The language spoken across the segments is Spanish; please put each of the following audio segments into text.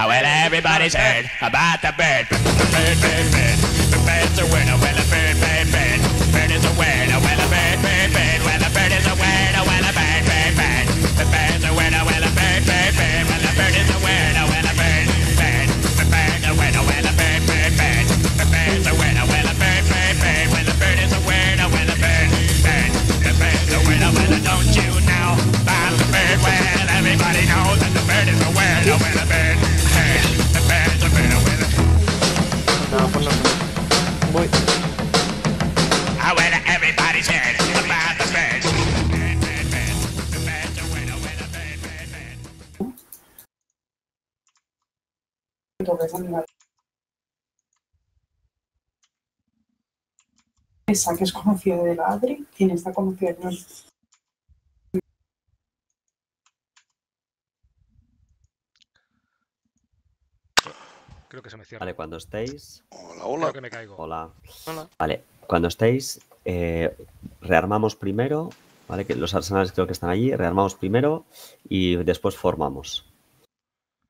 Oh, well, everybody's ah, heard ah. about the bird. Bird, bird, bird. The bird's a. Oh, well, a bird, bird, bird. Bird is a. Oh, well, a bird, bird. Esa que es conocida de la Adri, ¿quién está conocida de? Creo que se me cierra. Vale, cuando estéis. Hola, Creo hola. que me caigo. Hola. Hola. Vale, cuando estéis, eh, rearmamos primero, ¿vale? Que los arsenales creo que están allí, rearmamos primero y después formamos.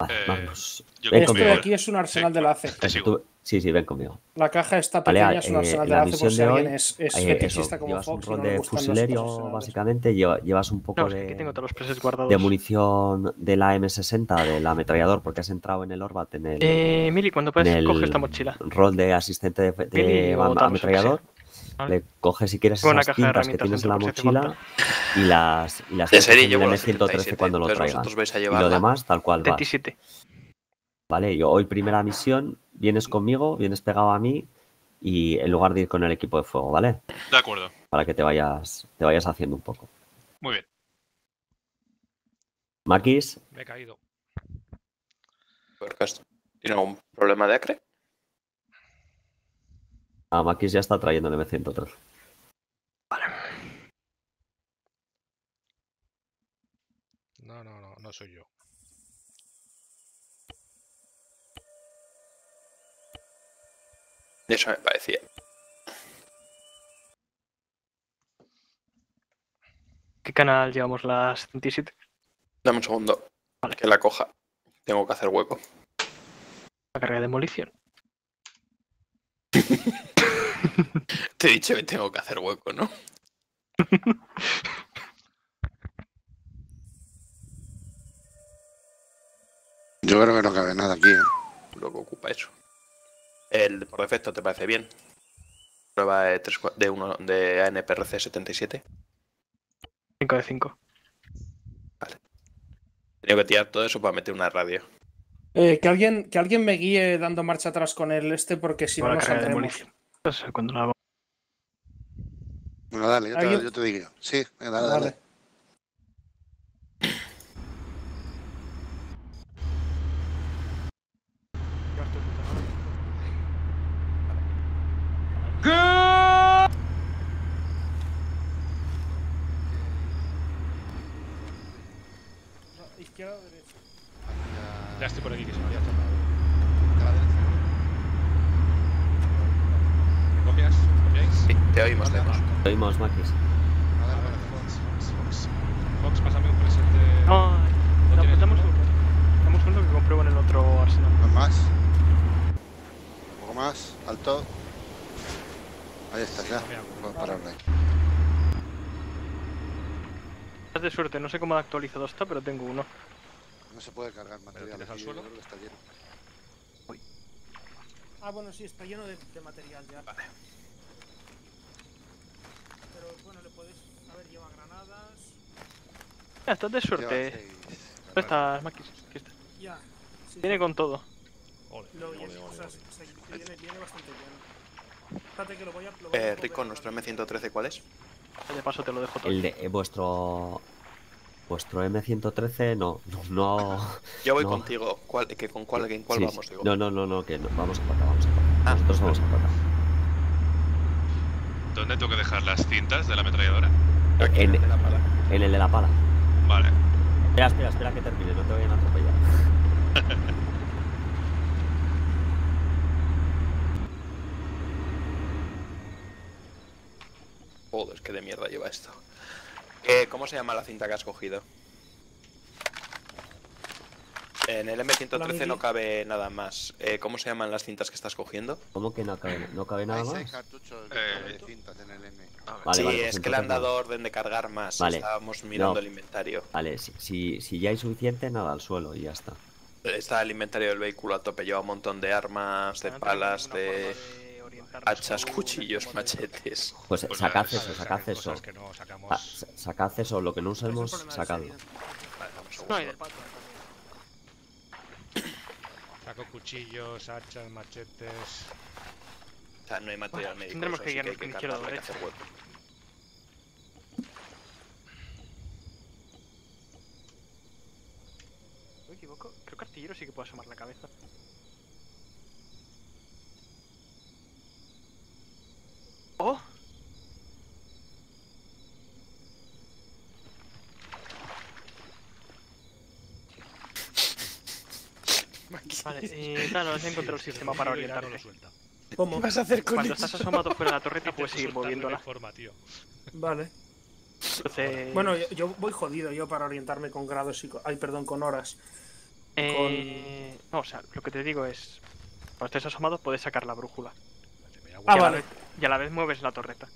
Vale, Eh, vamos. yo Ven creo Esto de aquí es un arsenal Sí, de la ACE. Te sigo. Tú- sí, sí, ven conmigo. La caja está Vale, pequeña, es un eh, de la por misión si de hoy, es, es Eh, fetichista eso, como llevas un Fox y rol no de fusilerio, básicamente, lleva- llevas un poco No, de, que aquí tengo todos los presets guardados. de munición de la M60, del ametrallador, porque has entrado en el Orbat en el, Eh, Mili, cuando puedes, el coge esta mochila. rol de asistente de, de Mili ametrallador. Vale. Le coges si quieres una esas de cintas que tienes en la mochila y las, y las De serie en el la M113 77, cuando lo traigan. Y lo demás, tal cual va. 27. Vale, yo hoy primera misión, vienes conmigo, vienes pegado a mí y en lugar de ir con el equipo de fuego, ¿vale? De acuerdo. Para que te vayas, te vayas haciendo un poco. Muy bien. Maquis, Me he caído. ¿Tiene algún problema de acre? a Maquis ya está trayendo el M113. No, no, no, no soy yo. Eso me parecía. ¿Qué canal llevamos la 77? Dame un segundo. Que la coja. Tengo que hacer hueco. La carga de demolición. Te he dicho que tengo que hacer hueco, ¿no? Yo creo que no cabe nada aquí. ¿eh? Lo que ocupa eso. El por defecto te parece bien. Prueba de, tres cua- de, uno, de ANPRC 77. 5 de 5. Tengo que tirar todo eso para meter una radio. Eh, que, alguien, que alguien me guíe dando marcha atrás con el este porque si no nos saldremos. cuando la hago. Venga, dale, yo te, yo te digo. Sí, dale, Vale. dale. No, izquierda o derecha. Ya estoy por aquí, que se me había cerrado. A la derecha. ¿Me copias? ¿Me copiáis? Sí, te oímos, te oímos. Te oímos, Maquis. A A ver, ver, vale. Fox, Fox, Fox. Fox, pásame un presente. No, ¿No no, tienes dame un ninguno? segundo. Dame un segundo que compruebo en el otro arsenal. Un más. Un poco más. Alto. Ahí estás ya. No hago. Puedes pararle. Es de suerte, no sé cómo de actualizado está, pero tengo uno. No se puede cargar material. tiras al aquí, suelo? yo creo que está lleno. Ah, bueno, sí, está lleno de, de material ya. Vale. Pero bueno, le puedes. A ver, lleva granadas. Ah, estás de suerte. ¿Dónde estás, Maquis? Aquí está. Ya. Sí, Viene con todo. Ole, Lo ole, viene, ole, o sea, viene, viene bastante lleno. Espérate que lo voy a. Lo voy a Eh, mover Rico, a- ¿nuestro M113 cuál es? De paso te lo dejo todo. El de eh, vuestro. Vuestro M113, no. No. Yo voy No. contigo. ¿Cuál, que ¿Con cuál, en cuál sí, vamos? sí. Digo. No, no, no, no, que no. Vamos a pata, vamos a pata. Ah, Nosotros vamos a pata. ¿Dónde tengo que dejar las cintas de la ametralladora? Aquí, en- de la pala. En el de la pala. Vale. Espera, espera, espera que termine, no te vayan a atropellar. Joder, qué de mierda lleva esto. Eh, ¿Cómo se llama la cinta que has cogido? En el La M113 mili. no cabe nada más. Eh, ¿Cómo se llaman las cintas que estás cogiendo? ¿Cómo que no cabe, no cabe nada Hay seis más? Eh, de cintas en el M. Vale, sí, vale, pues es que le han dado orden de cargar más. Vale. Estábamos mirando No. el inventario. Vale, si, si, si ya hay suficiente, nada, al suelo y ya está. Está el inventario del vehículo a tope. Lleva un montón de armas, de No palas, de hachas, cuchillos, machetes. Pues, Pues sacad eso, sacad eso. Ah, sa- sacad eso, lo que no usemos, problema del sacadlo. Vale. Saco cuchillos, hachas, machetes. O sea, no hay material médico. tendremos que guiarnos con izquierda o derecha. me equivoco, creo que artillero sí que puede asomar la cabeza. ¡Oh! Vale, eh, claro, has encontrado el sistema para Y ya no lo orientarte. suelta. ¿Cómo? Cuando estás asomado fuera de la torreta puedes seguir moviéndola. forma, tío. Vale. Entonces, Bueno, yo, yo voy jodido yo para orientarme con grados y con... Ay, perdón, con horas. eh, no, o sea, lo que te digo es, cuando estés asomado puedes sacar la brújula. Ah, a vale. Y a la vez mueves la torreta.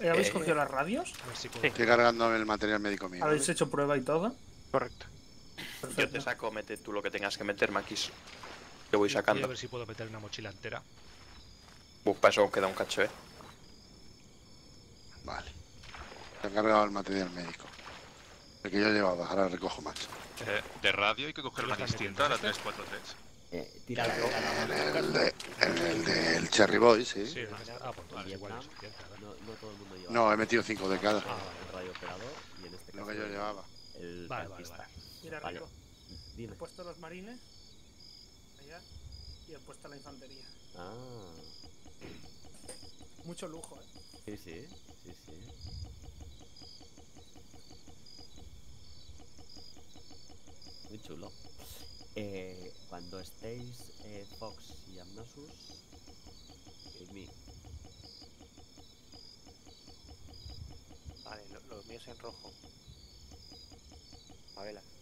¿Habéis Eh, cogido las radios? A ver si puedo. Sí. Estoy cargando el material médico mío. ¿Habéis hecho prueba y todo? Correcto. Yo te Perfecto. saco, mete tú lo que tengas que meter, Maquis. Yo voy Voy a sacando. ver si puedo meter una mochila entera. Uf, para eso queda un cacho, eh. Vale. Te he cargado el material médico. El que yo llevaba, ahora recojo más. Eh, de radio hay que coger una ¿Dónde está distinta, la metiendo 343. Eh, tira En el, de, en el del Cherry Boy, sí. Sí. Ah, pues entonces igual es suficiente. No, no todo el mundo lleva No, he metido cinco de cada. Ah, vale. el radiooperador y en este Lo caso que yo llevaba. el Vale, vale, vale. Mira, Vale. Rico, Dime. he puesto los marines allá y he puesto la infantería. Ah, Mucho lujo, ¿eh? sí, sí, sí, sí. Muy chulo. Eh, cuando estéis eh, Fox y Amnosus, es mi. Vale, lo, lo mío es en rojo. Tuerca.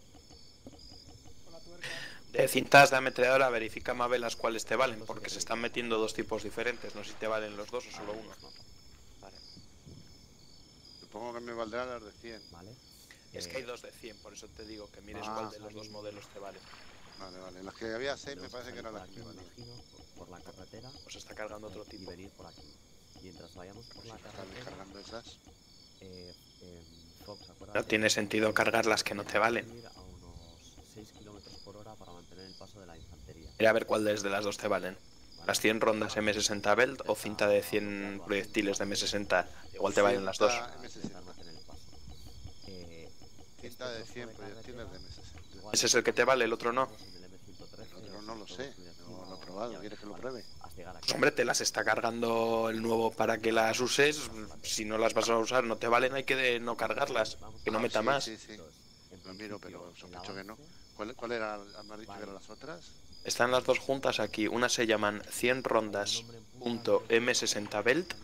De cintas de ametralladora, verifica Mabel las cuales te valen, porque se están metiendo dos tipos diferentes. No sé si te valen los dos o solo uno. Vale. Supongo que me valdrá las de 100. ¿Vale? Es Eh, que hay dos de 100, por eso te digo que mires Ah, cuál de los dos modelos te vale. Vale, vale. Las que había 6 me parece que eran por las que me valían. por, la carretera Os está cargando otro eh, y tipo. venir por aquí. Mientras vayamos por Pues si la carretera, esas. eh, Fox, No tiene sentido cargar las que no te valen. ir a unos 6 kilómetros por hora para mantener el paso de la infantería. Mira a ver cuál de las dos te valen. ¿vale? Las 100 rondas M60 Belt o cinta de 100 proyectiles de M60. Igual te valen las dos. Cinta Intentar M60. mantener el paso. Cinta de trozo 100 carretera, proyectiles de M60. igual ¿Ese es el que te vale, el otro no? el M113, El otro no lo sé, no lo he probado, ¿quieres que lo pruebe? Pues, Hombre, te las está cargando el nuevo para que las uses. Si no las vas a usar, no te valen, hay que de no cargarlas. Que no Ah, meta más. sí, sí. Lo miro, pero sospecho que no. ¿Cuál, cuál era? ¿Me has dicho que eran las otras? Están las dos juntas aquí. Una se llaman 100 rondas punto M60 Belt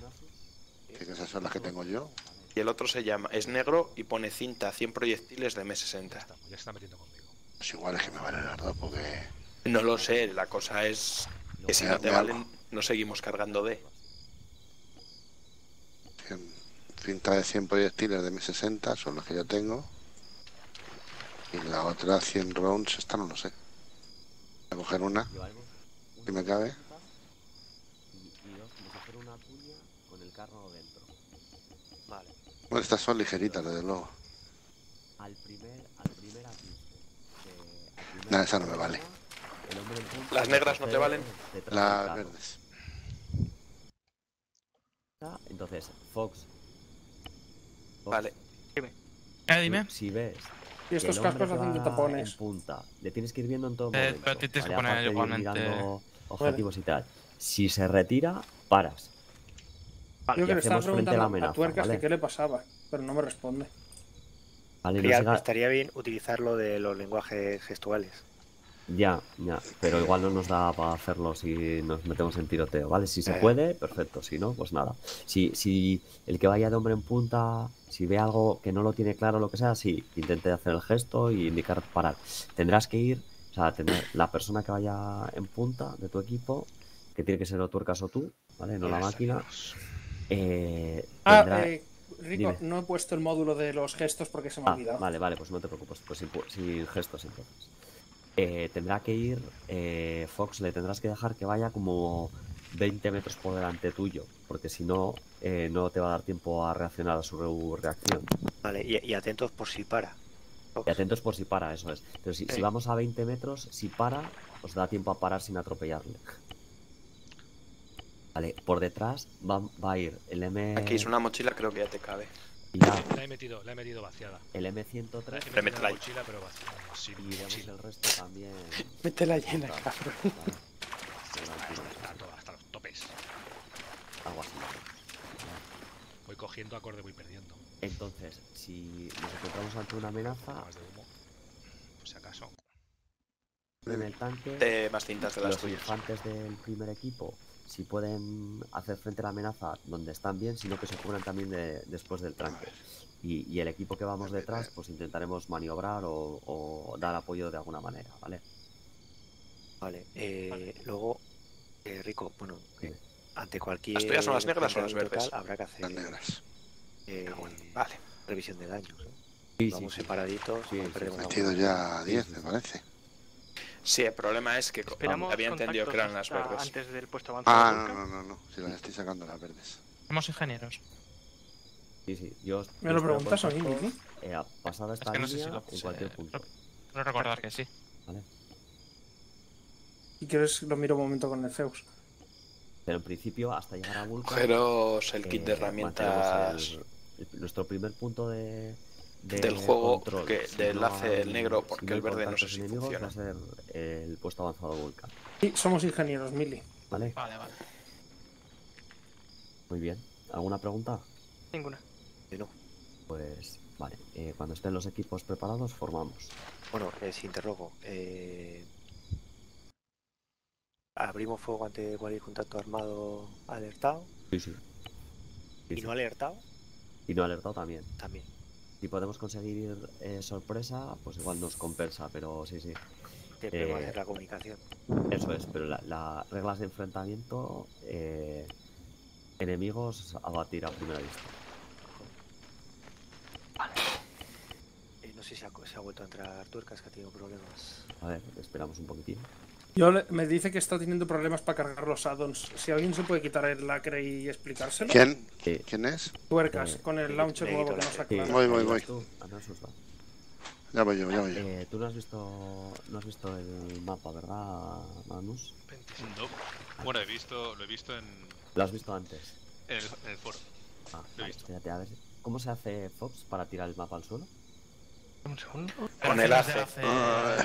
que esas son las que tengo yo. y el otro se llama es negro y pone cinta 100 proyectiles de M60. Ya está, ya se está metiendo conmigo. Pues igual es que me valen las dos porque... No lo sé, la cosa es que si no te valen, no seguimos cargando de. cien- Cinta de 100 proyectiles de M60 son las que yo tengo. Y la otra 100 rounds, esta no lo sé. Voy a coger una. Si me cabe. Bueno, estas son ligeritas, desde luego. Al primer, al primer Nah, esa no me vale. ¿Las negras no te valen? Las verdes. Entonces, Fox. Fox, Vale. Eh, dime. Si ves Y estos cascos hacen de tapones. en punta, le tienes que ir viendo en todo Eh, momento. pero te tienes que poner igualmente- objetivos y tal. Si se retira, paras. Vale, Yo que le estaba a preguntando a amenaza, Tuercas ¿vale? que qué le pasaba, pero no me responde. Vale, no Estaría, siga- estaría bien utilizar lo de los lenguajes gestuales. Ya, ya, pero igual no nos da para hacerlo si nos metemos en tiroteo, ¿vale? Si se Eh. puede, perfecto, si no, pues nada. Si, si el que vaya de hombre en punta, si ve algo que no lo tiene claro, lo que sea, sí, intente hacer el gesto y indicar parar. Tendrás que ir, o sea, tendrá- la persona que vaya en punta de tu equipo, que tiene que ser o tuercas o tú, ¿vale? No la máquina, eh, Ah, eh, Rico, Dime. no he puesto el módulo de los gestos porque se me ha Ah, olvidado. vale, vale, pues no te preocupes, pues sin, sin gestos entonces. Eh, tendrá que ir, eh, Fox, le tendrás que dejar que vaya como 20 metros por delante tuyo, porque si no, eh, no te va a dar tiempo a reaccionar a su re- reacción. Vale, y, y atentos por si para. Y atentos por si para, eso es. Pero si, si vamos a 20 metros, si para, os da tiempo a parar sin atropellarle. Vale, por detrás va, va a ir el M... Aquí es una mochila, creo que ya te cabe. Ya, La he metido, la he metido vaciada. el La M103 he metido en métela la mochila, pero vaciada. Sí, y vemos mochila. el resto también. Métela llena, Vale, cabrón. vale. Tranquilo, Está todo hasta los topes. algo así. Voy cogiendo acorde, voy perdiendo. Entonces, si nos encontramos ante una amenaza, Más de humo. Por si acaso. en el tanque, Te más cintas de las los tuyas. infantes del primer equipo, si pueden hacer frente a la amenaza donde están bien, sino que se cubran también de- después del tranque. Y, y el equipo que vamos detrás, pues intentaremos maniobrar o, o dar apoyo de alguna manera, ¿vale? Vale, eh, luego, eh, Rico, bueno, Sí. ante cualquier. ¿Las tuyas son las negras o las verdes? habrá que hacer Las negras. eh, Vale. revisión de daños. ¿eh? Sí, Vamos sí, separaditos, Sí, Metido ya 10, sí, me parece. Sí, el problema es que Esperamos había entendido que eran las verdes. Antes del puesto avanzado. Ah, no, no, no, no. Si las estoy sacando las verdes. Somos ingenieros. Sí, sí. Yo ¿Me yo lo preguntas a mí, Miki? eh, pasada esta que no sé si lo- en se- cualquier punto, Quiero recordar que sí. ¿vale? Si quieres, lo miro un momento con el Zeus. Pero en principio, hasta llegar a Vulcan... Cogeros el kit de eh, herramientas el- el- nuestro primer punto de, de Del juego, control, que- si de no enlace el hay- negro, si porque no el verde no sé si enemigos, funciona. va a ser el puesto avanzado Vulcan, Sí, somos ingenieros, Mili. ¿vale? Vale, vale. Muy bien. ¿Alguna pregunta? Ninguna. No. Pues vale. eh, cuando estén los equipos preparados, formamos. Bueno, eh, si interrogo. Eh, abrimos fuego ante cualquier contacto armado alertado Sí, sí. Sí, y sí. no alertado Y no alertado también. también. Si podemos conseguir eh, sorpresa, pues igual nos compensa, pero sí, sí. Podemos Eh, hacer la comunicación. Eso es, pero las la reglas de enfrentamiento, eh, enemigos a batir a primera vista. Eh, no sé si ha, se ha vuelto a entrar Tuercas, que ha tenido problemas. A ver, esperamos un poquitín. Yo le- me dice que está teniendo problemas para cargar los addons. Si alguien se puede quitar el lacre y explicárselo. ¿Quién? Sí. ¿Quién es? Tuercas, Eh, con el launcher nuevo que la- nos aclarado. Voy, voy, voy. Ya voy yo, ya voy yo. Eh, tú no has visto no has visto el mapa, ¿verdad, Manus? No. Bueno, he visto, lo he visto en, Lo has visto antes. en el, en el foro. Ah, Lo he visto. espérate, a ver. ¿Cómo se hace Fox para tirar el mapa al suelo? Un segundo. Con el ACE. Ah.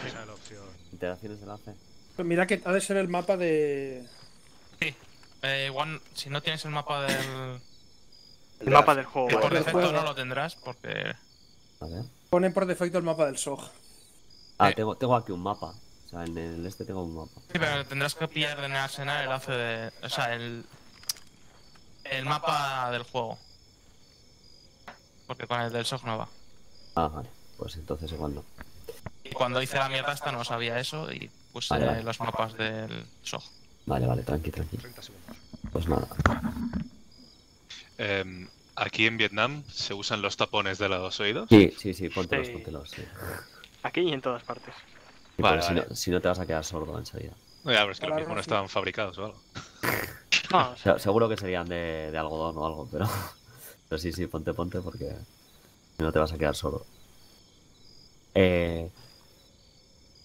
Interacciones de enlace. Pues mira que ha de ser el mapa de. Eh, igual, si no tienes el mapa del. El mapa del juego. que por vale. defecto juego. no lo tendrás porque. A ver. Pone por defecto el mapa del SOG. Ah, Eh. tengo, tengo aquí un mapa. O sea, en el este tengo un mapa. Sí, pero tendrás que pillar en el arsenal el ACE de. O sea, el. El mapa del juego. Porque con el del SOG no va. Ah, vale. Pues entonces igual no. Y cuando hice la mierda esta no sabía eso y puse Vale, vale. los mapas del SOG. Vale, vale, tranqui, tranqui. 30 segundos. Pues nada. Em, aquí en Vietnam se usan los tapones de los oídos. Sí, sí, sí, póntelos, Sí. póntelos. Sí. Aquí y en todas partes. Sí, Vale, si, no, si no te vas a quedar sordo enseguida. No, ya, pero es que lo Hola, mismo no estaban fabricados o algo. No, o sea, Se- seguro que serían de, de algodón o algo, pero, pero sí, sí, ponte, ponte porque si no te vas a quedar sordo. Eh,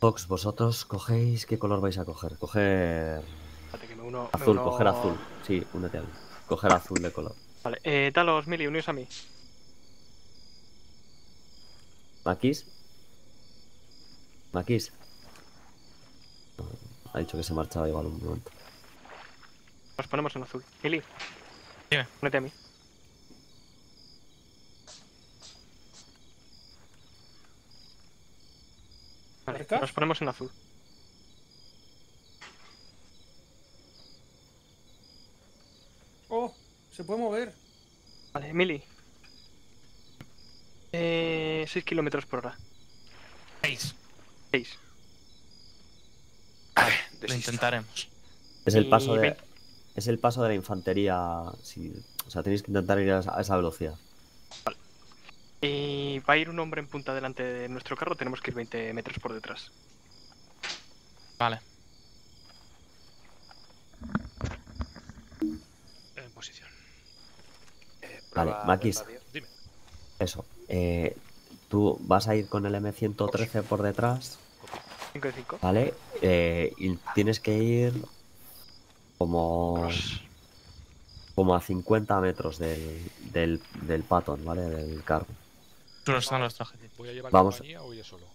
Fox, vosotros cogéis, ¿qué color vais a coger? Coger espérate que me uno. me azul, uno- coger azul. Sí, únete a mí. Coger azul de color. Vale, eh, Talos, Mili, uníos a mí. ¿Maquis? ¿Maquis? Ha dicho que se marchaba igual un momento. Nos ponemos en azul. Mili. Dime. Únete a mí. Nos ponemos en azul. Oh, se puede mover. Vale, Mili. Eh, 6 kilómetros por hora. 6. 6. Lo intentaremos. Es el paso de. Es el paso de la infantería. Si, o sea, tenéis que intentar ir a esa, a esa velocidad. Vale. Y va a ir un hombre en punta delante de nuestro carro, tenemos que ir 20 metros por detrás. Vale. En posición. Vale, Prueba Maquis. Dime. Eso. Eh, tú vas a ir con el M113 por detrás, 5 de 5. ¿vale? Eh, y tienes que ir como. Como a 50 metros del, del, del patón, ¿vale? Del carro. Solo está nuestro objetivo. ¿Voy a llevar Vamos. compañía o iré solo?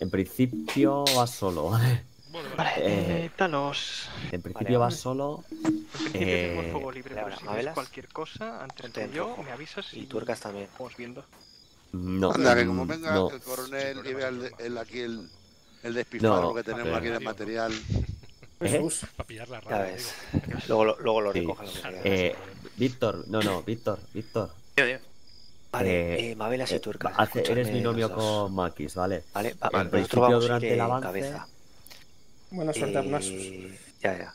En principio vas solo, ¿vale? Vale, vale. Vale, Eh, eh, Talos. En principio vas solo. En principio tenemos eh, fuego libre, Vale, pero si ves cualquier cosa, antes en yo, me avisas y Y tuercas también. vamos viendo. No. Anda, que como venga no. el coronel y vea el, el- aquí el, el despilfarro No, que tenemos pero- aquí de material. ¿Eh? Jesús. Para pillar la digo. Luego, lo- luego lo Sí. Eh, Víctor, no, no, Víctor, Víctor. Dime, dime. Vale, eh, eh, Mabelas y eh, tuercas. hace- eres dos. con Maquis, ¿vale? Vale, va- en nosotros vamos a ir durante el avance- cabeza. Buena suerte. Eh, ya, ya.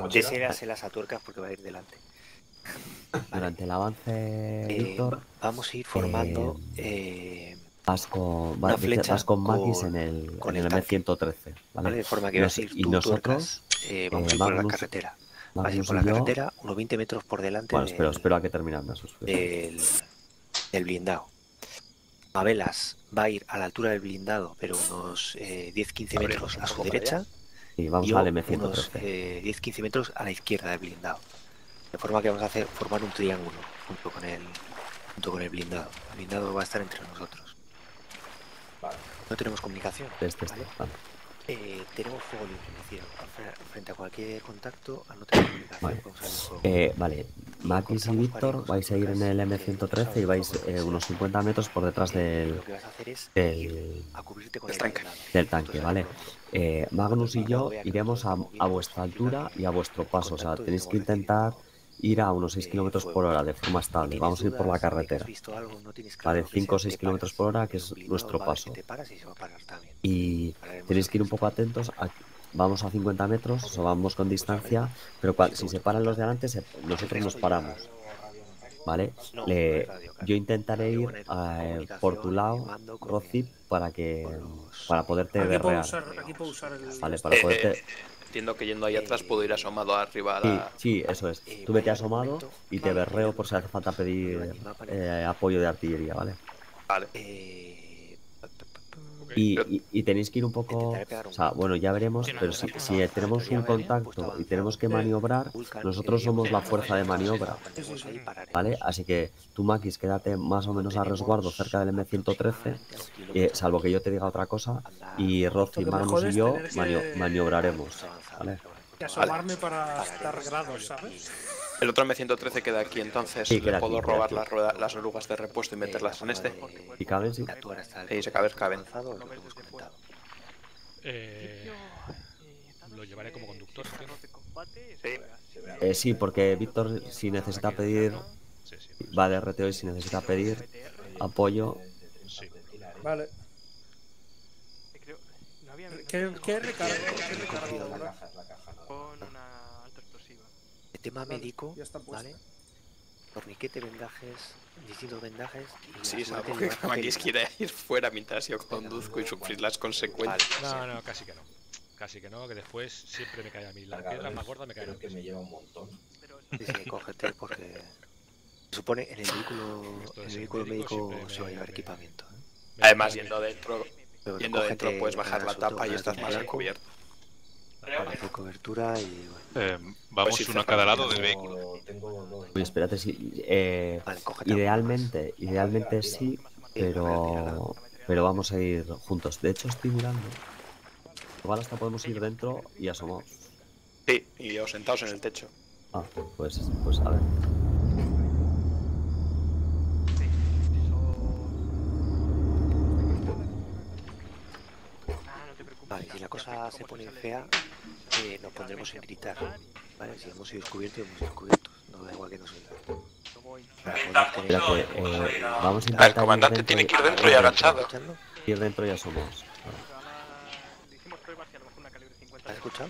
Mochila. Deséaselas a tuercas porque va a ir delante. Durante el avance, Eh, Víctor, vamos a ir formando eh, vas con, vas, flecha vas con Maquis con- en el, con en el el tanque. M113, ¿vale? ¿vale? de forma que vas a ir y tú, nosotros, tuercas, eh, vamos eh, a ir por la carretera. Vas a ir Magnus por la y carretera unos 20 metros por delante Bueno, del, espero, espero a que terminan esos. del, del blindado. Mabelas va a ir a la altura del blindado, pero unos eh, 10-15 metros a su derecha. Y vamos yo al unos M113. eh, 10-15 metros a la izquierda del blindado. De forma que vamos a hacer formar un triángulo junto con el junto con el blindado. El blindado va a estar entre nosotros. No tenemos comunicación. Este, este, ¿vale? vale. Eh, tenemos fuego libre, es decir, frente a cualquier contacto, al no tener comunicación, Vale. Eh, vale, Maquis y Víctor vais a ir en el M113 y vais eh, unos 50 metros por detrás del, Lo que vas a hacer es del, a cubrirte con del el tanque. blindado. del tanque, ¿vale? Eh, Magnus y yo iremos a, a vuestra altura y a vuestro paso, o sea, tenéis que intentar ir a unos 6 kilómetros por hora de forma estable. ¿Tienes Vamos a ir por la carretera. Vale, lo que 5 o sea, 6 te kilómetros por hora, que es nuestro va a ver paso. Y tenéis que ir un poco atentos. a- vamos a 50 metros, o vamos con distancia, pero cua- si se paran los de adelante, se- nosotros nos paramos. ¿Vale? No, Le- yo intentaré ir eh, por tu lado, el- para que para poderte usar el. Vale, para Eh, poderte. eh, entiendo que yendo ahí atrás puedo ir asomado arriba a Sí, la... sí, eso es. Eh, Tú vete asomado y te berreo por si hace falta pedir eh, apoyo de artillería, ¿vale? Vale. Y, y- y tenéis que ir un poco, o sea, bueno, ya veremos, pero si, tenemos un contacto y tenemos que maniobrar, nosotros somos la fuerza de maniobra. ¿Vale? Así que tú, Maquis, quédate más o menos a resguardo cerca del M113, eh, salvo que yo te diga otra cosa, y Magnus mejor y yo manio- maniobraremos. ¿vale? Asomarme para dar grados, ¿sabes? El otro M113 queda aquí, entonces Sí, le queda puedo aquí, robar las, ruedas- las orugas de repuesto y meterlas en este. Si caben, sí. Sí, se caben, caben. Eh, lo llevaré como conductor, entiendo. Eh, sí, porque Víctor, si necesita pedir, Sí, sí. va de RTO y si necesita pedir apoyo, Sí. Vale. ¿Qué, qué recargo? ¿Qué recargo ahora? con una alta explosiva. El tema Vale, médico, ya está puesto. ¿vale? Torniquete, vendajes, distintos vendajes. Y Sí, salvo suerte que técnica. quiere ir fuera mientras yo conduzco y sufrir las consecuencias. No, no, casi que no. Casi que no, que después siempre me cae a mí. La piedra más gorda me cae a Creo que mí. me lleva un montón. Sí, sí, cógete porque... Se supone en el vehículo, en el vehículo médico se va a llevar equipamiento. ¿eh? Además, mí. yendo dentro, Pero yendo dentro puedes bajar la tapa y estás más chaleco, cubierto. Cobertura y bueno. Eh, vamos Pues sí, uno a cada lado del vehículo. Tengo. Oye, espérate, si, eh, Vale, idealmente, idealmente sí, pero, pero vamos a ir juntos. De hecho, estoy mirando. Igual hasta podemos ir dentro y asomados. Sí, y os sentaos en el techo. Ah, pues, pues a ver. Ah. Vale, si la cosa se pone fea, eh, nos pondremos en gritar. Vale, si hemos sido descubiertos, hemos sido descubiertos. no da igual que no soy. Espera que, eh, vamos a intentar el comandante ir tiene que ir y- dentro y agachado. Ir dentro ya somos. ¿Has escuchado?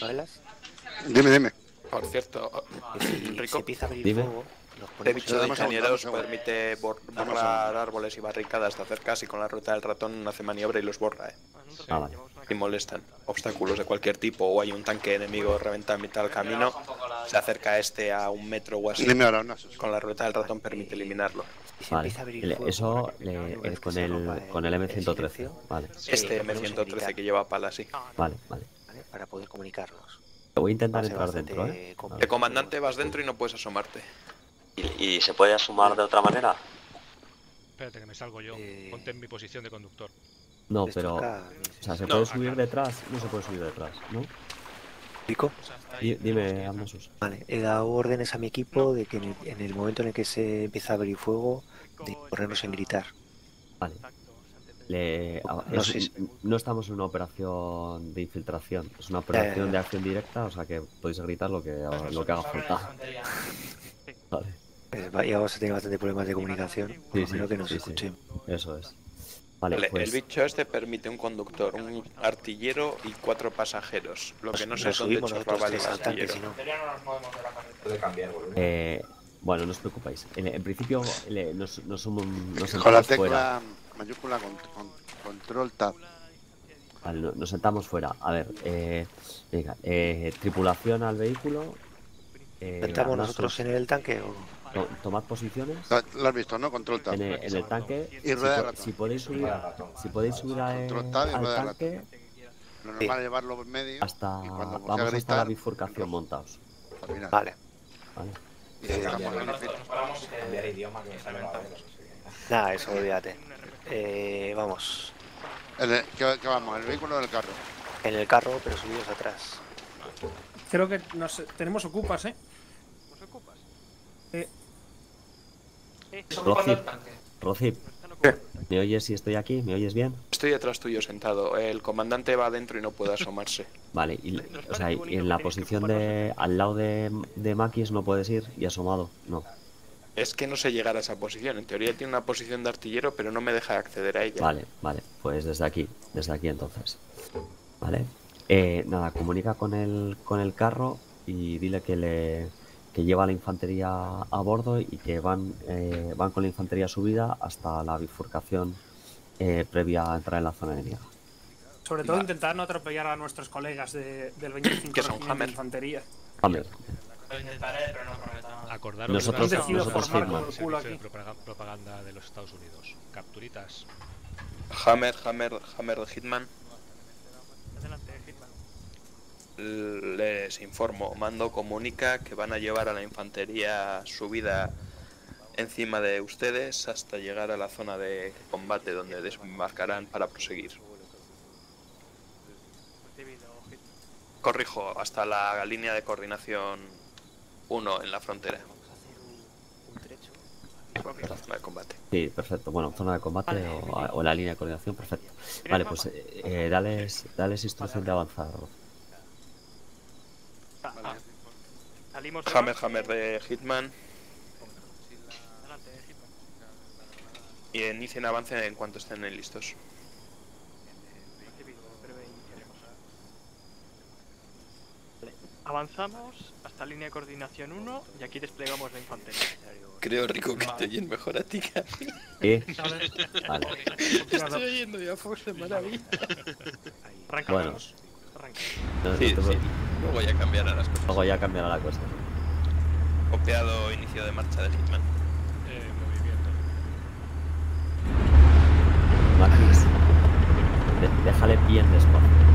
¿Novelas? Dime, dime. Por cierto, Rico, empieza a abrir Dime. fuego, nos ponemos de ingenieros permite borrar árboles y barricadas, te acercas y con la rueda del ratón hace maniobra y los borra, eh. Ah, vale. Y molestan. Obstáculos de cualquier tipo o hay un tanque enemigo reventado en mitad del camino, se acerca este a un metro o así. Dime ahora, una Con la rueda del ratón permite eliminarlo. Vale. eso le- que con el con el M113. silencio, Vale, Este lo ponemos en M113 gritar, que lleva pala así. vale, vale. ¿vale? Para poder comunicarnos. Voy a intentar entrar dentro, ¿eh? De comandante vas dentro y no puedes asomarte. ¿Y, se puede asumar de otra manera? Espérate que me salgo yo. Eh, Ponte en mi posición de conductor. No, pero. O sea, ¿se No, puede acá. subir detrás? No se puede subir detrás, ¿no? ¿Pico? Di- Dime, Amnesus. Vale, he dado órdenes a mi equipo de que en el, en el momento en el que se empieza a abrir fuego, de ponernos en gritar. Vale. Le- No es- si- no estamos en una operación de infiltración, es una operación Eh. de acción directa, o sea que podéis gritar lo que, lo que haga falta. Vale. Ya vamos a tener bastante problemas de comunicación, por Sí, lo sí, menos que nos sí, sí. escuchen. Eso es. Vale, Vale, pues. El bicho este permite un conductor, un artillero y cuatro pasajeros. Lo que no sé dónde subimos chorra nosotros va el artillero. si no. Puede cambiar, boludo. Eh, bueno, no os preocupéis. En, en principio le- nos, nos, somos- nos Con la fuera. tecla mayúscula con, con- control tab. Vale, no- nos sentamos fuera. A ver, eh, venga, eh, tripulación al vehículo. Eh, ¿Entramos Amnesus, nosotros en el tanque o...? To- tomad posiciones. Lo has visto, ¿no? Control tab. En el, en el tanque. Y si, rueda de ratón. si podéis subir, si podéis subir a- Control tab y al rueda de tanque Lo normal es llevarlo en medio. hasta y cuando vamos a hasta la gritar, bifurcación montaos. terminar. Vale. Vale. Y si infinito. nos paramos cambiar idioma que. Nada, eso olvídate. Eh, vamos, El- ¿Qué, qué vamos? ¿El vehículo o el carro? en el carro, pero subidos atrás. Creo que nos, tenemos ocupas, ¿eh? ¿Nos ocupas? Eh, Rocip, Rocip, ¿me oyes si estoy aquí? ¿Me oyes bien? Estoy detrás tuyo sentado. El comandante va adentro y no puede asomarse. Vale, y, o sea, y en la posición de al lado de, de Maquis no puedes ir y asomado, no. Es que no sé llegar a esa posición. En teoría tiene una posición de artillero, pero no me deja acceder a ella. Vale, vale, pues desde aquí, desde aquí entonces. Vale. Eh, nada, comunica con el con el carro y dile que le que lleva la infantería a bordo y que van eh, van con la infantería subida hasta la bifurcación eh, previa a entrar en la zona enemiga. sobre todo intentar no atropellar a nuestros colegas de- del 25 Que son de Hammer. Infantería. Hammer, Lo intentaré, pero no prometo nada. Acordaros Nosotros- de nosotros formar el culo de propaganda de los Estados Unidos. Capturitas. Hammer, Hammer, Hammer de Hitman. Adelante, Hitman. Les informo. Mando comunica que van a llevar a la infantería subida encima de ustedes hasta llegar a la zona de combate donde desembarcarán para proseguir. Corrijo, hasta la línea de coordinación 1 en la frontera. La zona de combate. Sí, perfecto. Bueno, zona de combate Vale. o, o la línea de coordinación, perfecto. Vale, pues eh, eh, dales, dales instrucción de avanzar. Ah, Salimos de Hammer. Hammer de Hitman. Adelante, Hitman. Y inicien avance en cuanto estén listos. Vale, Avanzamos hasta línea de coordinación 1 y aquí desplegamos la infantería. Creo, Rico, que te oyen mejor a ti que a mí. ¿Sí? Vale. Vale. Estoy oyendo ya Fox de maravilla. Arranca, Bueno. Arranca. No, Sí, sí. Luego ya cambiará las cosas. Luego ya cambiará la cosa. Copiado inicio de marcha de Hitman. Eh, movimiento. De- déjale bien despacio.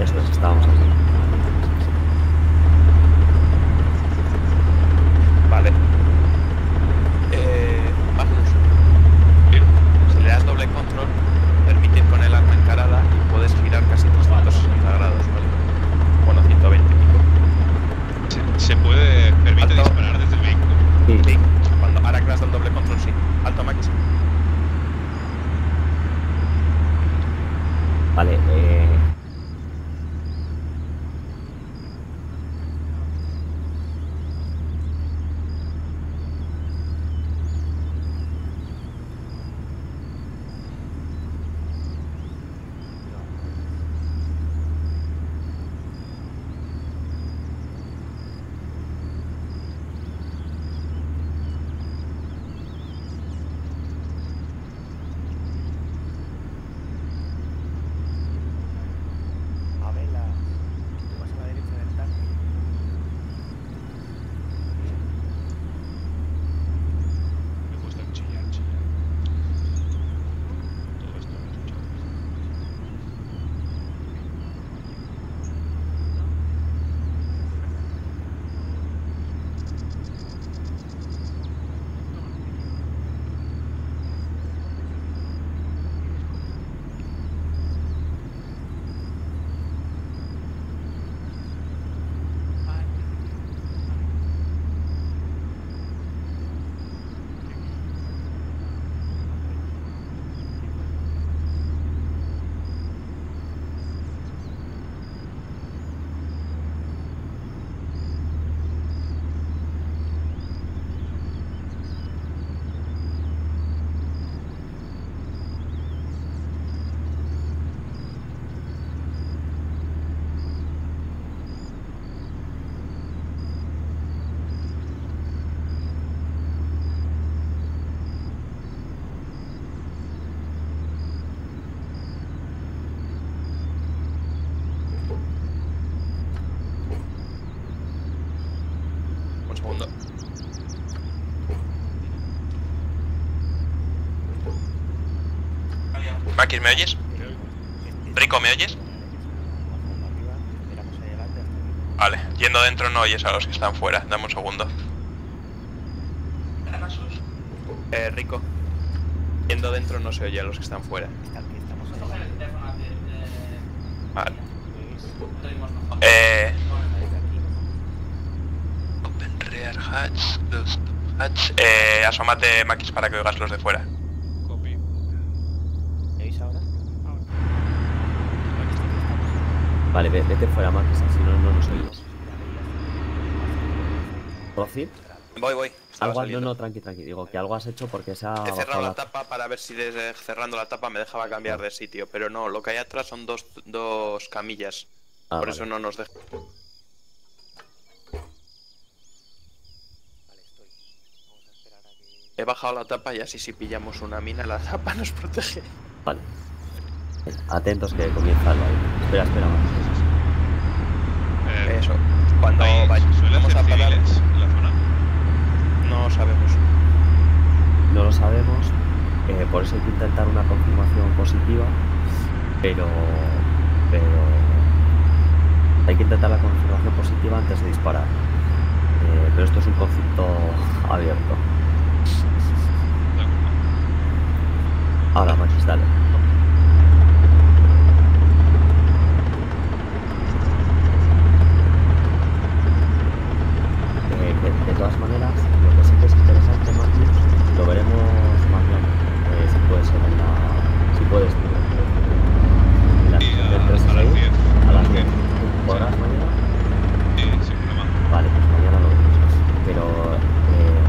Eso es, estábamos aquí. ¿me oyes? Rico, ¿me oyes? Vale, yendo dentro no oyes a los que están fuera, dame un segundo. Eh, Rico, yendo dentro no se oye a los que están fuera. Vale. Eh... Open rear hatch, hatch. Eh, asómate, Maquis, para que oigas los de fuera. Vale, ve- vete fuera, Max, si no, no nos oyes. Rocío, Voy, voy. Algo, no, saliendo. no, tranqui, tranqui. Digo que algo has hecho porque se ha He cerrado la la- tapa para ver si desde cerrando la tapa me dejaba cambiar de sitio, pero no, lo que hay atrás son dos, dos camillas. Ah, Por vale. eso no nos deja. He bajado la tapa y así si pillamos una mina la tapa nos protege. Vale. Atentos que comienza el baile. Espera, espera, Max. Eh, Eso. Cuando ahí vay- ¿Suele vamos ser a parar, la zona? no sabemos. No lo sabemos, eh, por eso hay que intentar una confirmación positiva, pero, pero hay que intentar la confirmación positiva antes de disparar. Eh, pero esto es un conflicto abierto. Ahora, Max, dale. Eh, de, de todas maneras, lo que sí que es interesante, Magnus, lo veremos mañana. eh, si puede ser en la. Si puedes, tío. En la Sí, sesión a, del 3 a las 10. A las Ok. 10. ¿Podrás mañana? Sí, sin problema. Vale, pues mañana lo vemos. Pero eh,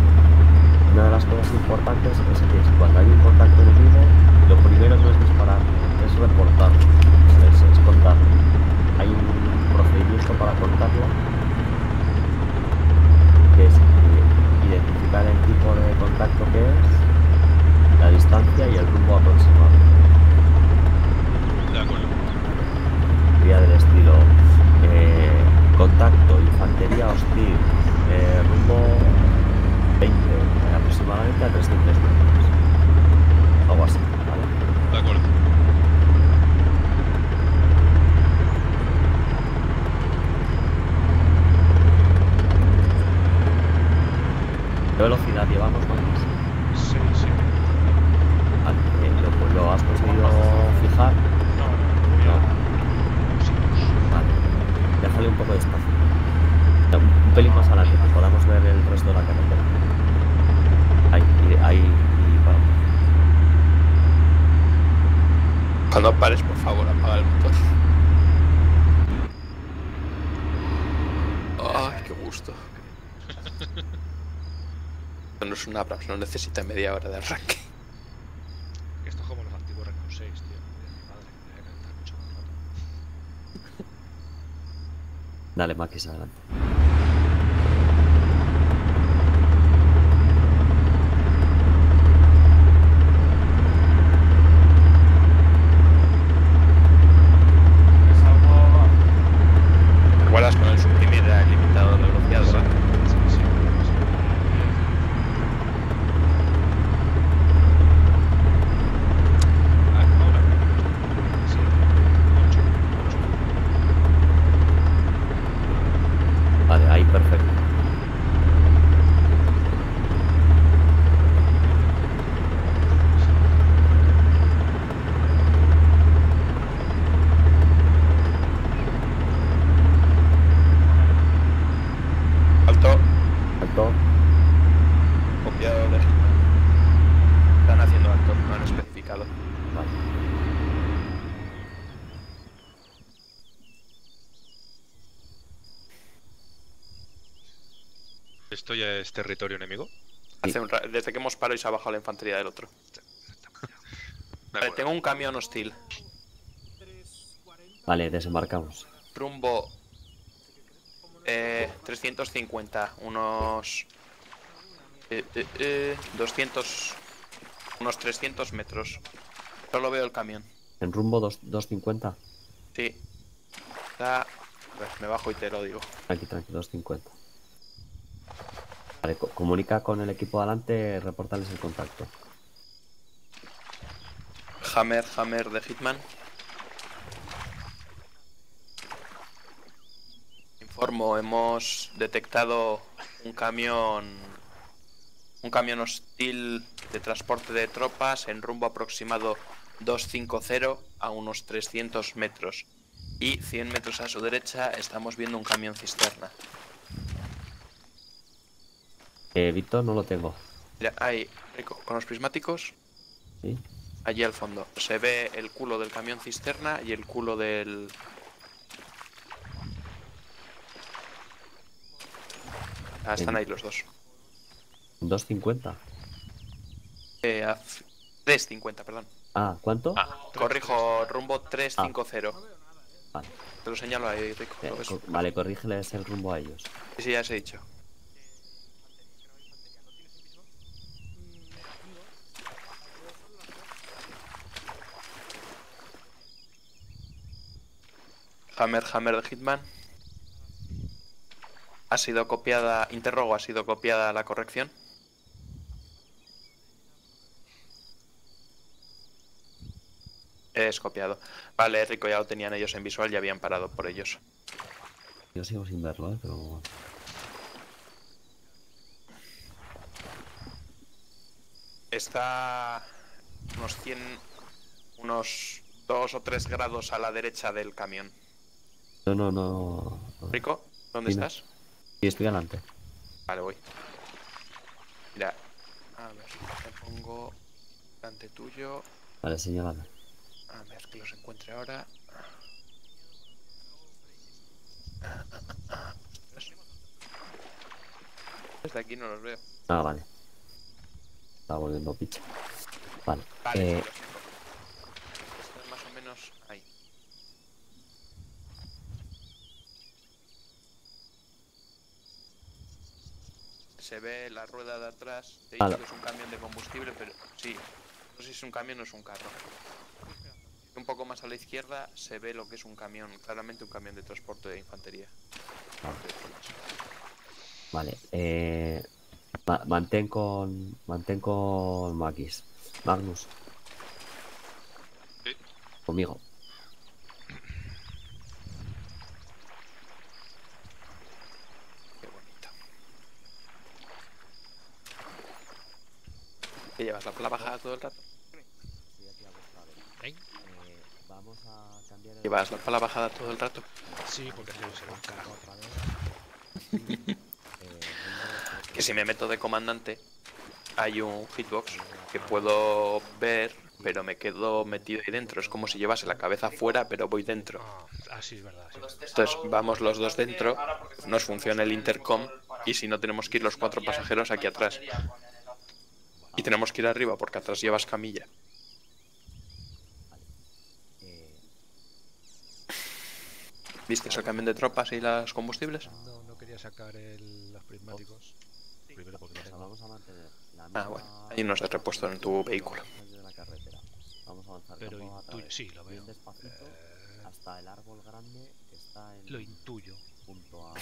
una de las cosas importantes es que si cuando hay un contacto enemigo, lo primero no es disparar, es reportarlo, es, es contarlo. Hay un procedimiento para contarlo que es eh, identificar el tipo de contacto que es, la distancia y el rumbo aproximado. De acuerdo. Sería del estilo eh, contacto, infantería hostil, eh, rumbo 20, eh, aproximadamente a 300 metros. Algo así, ¿vale? De acuerdo. ¿Qué velocidad llevamos, Magnus? Sí, sí. Vale, eh, lo, lo has conseguido fijar. No, no, voy a. Vale. Déjale un poco de espacio. Un, un pelín más adelante, que podamos ver el resto de la carretera. Ahí, y, ahí, y vamos. Cuando pares, por favor, apaga el motor. Ay, qué gusto. Esto no es un Abrams, no necesita media hora de arranque. Que esto es como los antiguos Renault 6, tío. Madre, me voy a calentar mucho más rato. Dale, Maquis, adelante. ¿Recuerdas con el suprimir era limitado la velocidad, verdad? Sí, sí. Ah, ahora. Siete, ocho, ocho. Vale, ahí perfecto. Alto, Alto. copiado de. Están haciendo alto, no han especificado. Vale. ¿Esto ya es territorio enemigo? Hace un ra- desde que hemos parado y se ha bajado la infantería del otro. Vale, tengo un camión hostil. Vale, desembarcamos. Rumbo eh, 350, unos eh, eh, eh, 200, unos 300 metros. Solo veo el camión. En rumbo dos- 250. Sí. Está... a ver, me bajo y te lo digo. Aquí, tranqui, 250. Comunica con el equipo de adelante, reportarles el contacto. Hammer, Hammer de Hitman. Informo, hemos detectado un camión un camión hostil de transporte de tropas en rumbo aproximado 250 a unos 300 metros. Y 100 metros a su derecha estamos viendo un camión cisterna. Eh, Víctor no lo tengo. Mira, ahí, Rico, con los prismáticos, ¿Sí? allí al fondo. Se ve el culo del camión cisterna y el culo del. Ah, están ahí los dos. 2.50. Eh, a f- 350, perdón. Ah, ¿cuánto? Corrijo, rumbo 350. Vale. Te lo señalo ahí, Rico. Eh, ¿lo ves? vale, corrígeles el rumbo a ellos. Sí, sí, ya os he dicho. Hammer, Hammer de Hitman. Ha sido copiada, interrogo, ha sido copiada la corrección. Es copiado. Vale, Rico, ya lo tenían ellos en visual y habían parado por ellos. Yo sigo sin verlo, ¿eh? Pero... Está unos 100, unos 2 o 3 grados a la derecha del camión. No, no, no. Rico, ¿dónde estás? Sí, estoy delante. Vale, voy. Mira, a ver, me pongo delante tuyo. Vale, señalame. A ver que los encuentre ahora. Desde aquí no los veo. Ah, vale. Está volviendo picha. Vale. Vale, eh, Están más o menos ahí. Se ve la rueda de atrás. Te he dicho Vale. que es un camión de combustible, pero sí. No sé si es un camión o es un carro. Un poco más a la izquierda se ve lo que es un camión, claramente un camión de transporte de infantería. Vale. Eh, ma- mantén con. Mantén con Maquis. Magnus. Conmigo. Qué bonito. ¿Qué llevas la pala bajada todo el rato? Eh. ¿Llevas la pala bajada todo el rato? Sí, porque se usa un carajo. Que si me meto de comandante, hay un hitbox que puedo ver, pero me quedo metido ahí dentro. Es como si llevase la cabeza fuera, pero voy dentro. Ah, sí, es verdad. sí. Entonces vamos los dos dentro, nos funciona el intercom y si no tenemos que ir los cuatro pasajeros aquí atrás. Y tenemos que ir arriba porque atrás llevas camilla. ¿Viste el camión de tropas y los combustibles? No, no quería sacar el- los prismáticos. Primero porque no vamos a mantener la Ah, bueno. Hay unos de repuesto en tu vehículo. de la carretera. Vamos a avanzar Pero intuyo- sí, lo veo. despacito hasta el árbol grande que está en Lo intuyo. junto a,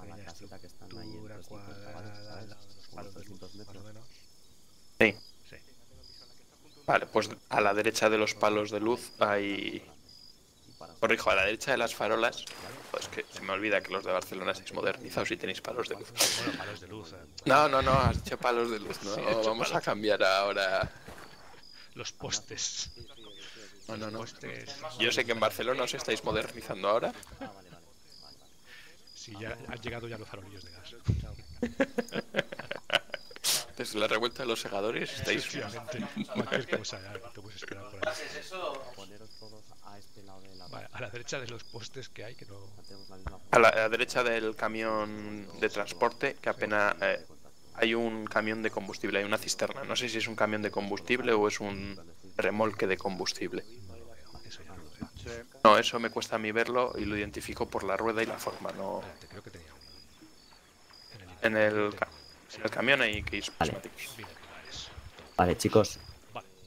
a la casita que están ahí en estructura 350, ¿vale? cuadrada, ¿Sabes? al lado de los A cuadros de 300 luz, más metros. Sí. Sí. Vale, pues a la derecha de los palos de luz hay... Corrijo, a la derecha de las farolas... Pues que se me olvida que los de Barcelona estáis modernizados y tenéis palos de luz. Bueno, palos de luz. eh. No, no, no, has dicho palos de luz, no. Sí, he dicho Vamos a cambiar ahora... Los postes. No, no, no. Postes. Yo sé que en Barcelona os estáis modernizando ahora. Sí, ya han llegado ya los farolillos de gas. Desde la revuelta de los segadores estáis... Efectivamente. Cualquier cosa ya te puedes esperar por ahí. Poneros todos a este lado de la Vale, a la derecha de los postes que hay, que no. A la, a la derecha del camión de transporte, que apenas eh, hay un camión de combustible, hay una cisterna. No sé si es un camión de combustible o es un remolque de combustible. No lo sé. No, eso me cuesta a mí verlo y lo identifico por la rueda y la forma, no... Espérate, creo que tenía uno. En el, ca- en el camión hay keys Vale. prismáticos. Mira, pilares. Vale, chicos,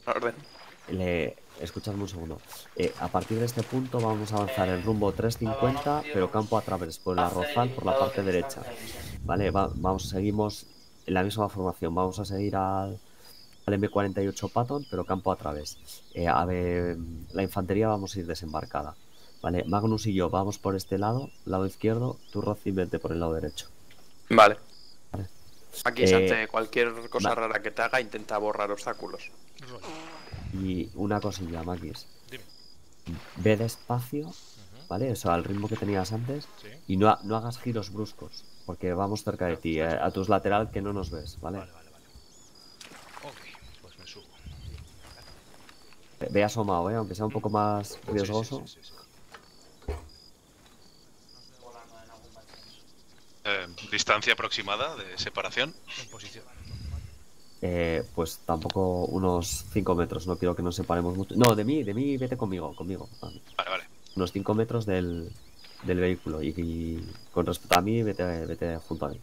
Orden. le... escuchadme un segundo. Eh, a partir de este punto vamos a avanzar en rumbo 350, pero campo a través, por el arrozal, por la parte derecha. Vale, va- vamos, seguimos en la misma formación. Vamos a seguir al, al M48 Patton, pero campo a través. Eh, a ver, la infantería vamos a ir desembarcada. Vale, Magnus y yo vamos por este lado, lado izquierdo, tú Rocín vete por el lado derecho. Vale. Aquí, Eh, ante cualquier cosa va- rara que te haga, intenta borrar obstáculos. Y una cosilla, Maquis. Dime. Ve despacio ¿vale? O sea, al ritmo que tenías antes. Sí. Y no, ha- no hagas giros bruscos, porque vamos cerca de ti, eh, a tus lateral que no nos ves, ¿vale? Vale, vale, vale. Ok, pues me subo. Ve- asomado, ¿eh? Aunque sea un poco más Sí, sí, riesgoso. sí, sí, Eh, distancia aproximada de separación. En posición. Eh, pues tampoco unos 5 metros, no quiero que nos separemos mucho. No, de mí, de mí, vete conmigo, conmigo. Vale. Vale, vale. Unos 5 metros del, del vehículo. Y, y con respecto a mí, vete, vete junto a mí.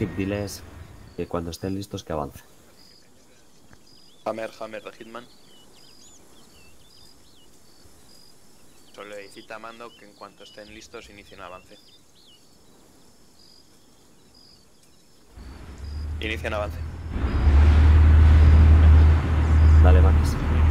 Rocip, diles que cuando estén listos que avance. Hammer, Hammer de Hitman. Solicita mando que en cuanto estén listos inicie un avance. Inicia un avance. Dale, Max.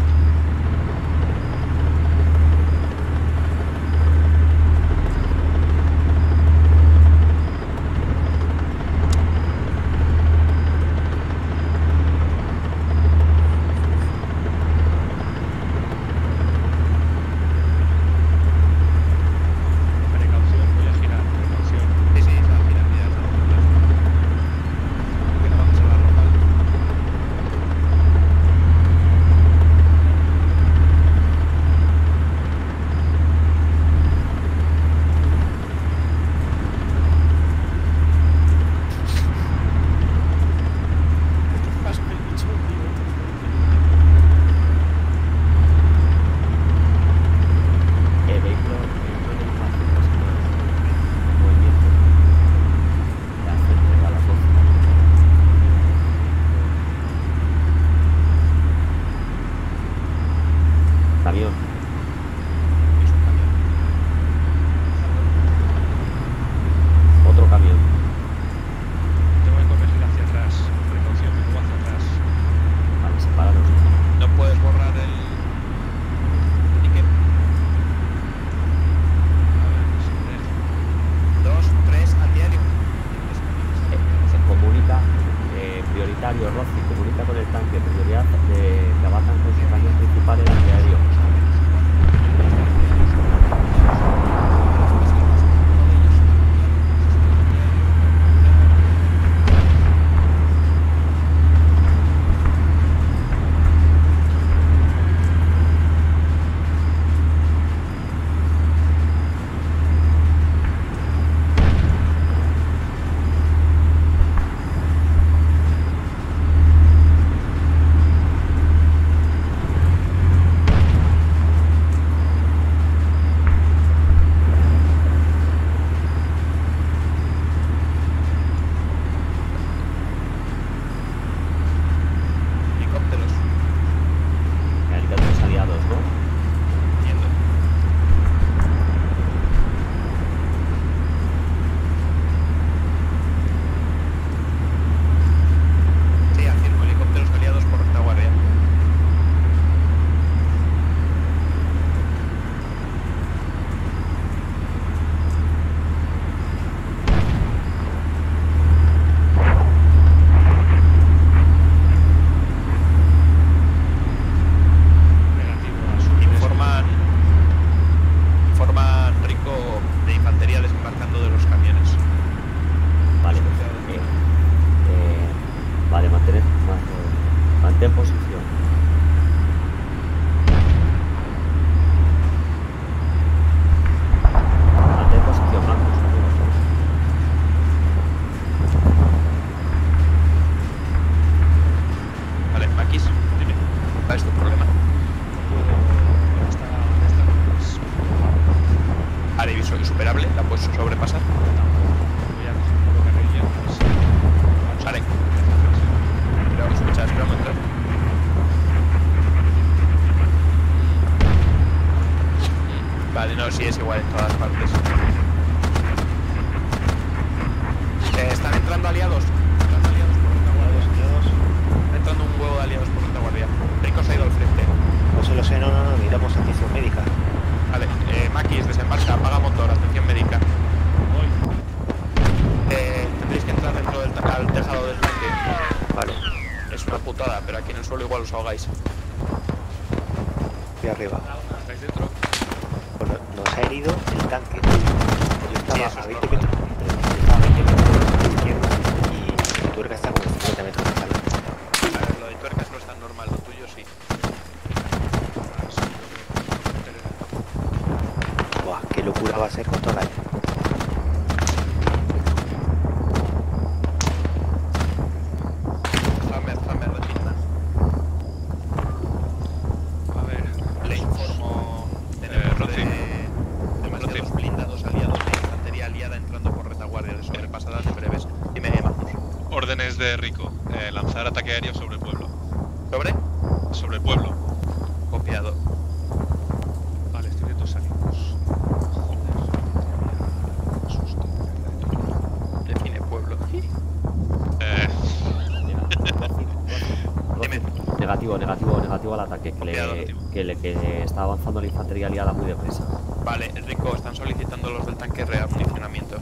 que, le, que está avanzando la infantería aliada muy deprisa. Vale, Rico, están solicitando los del tanque reamunicionamiento.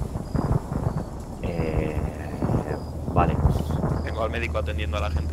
Eh, vale. Pues. Tengo al médico atendiendo a la gente.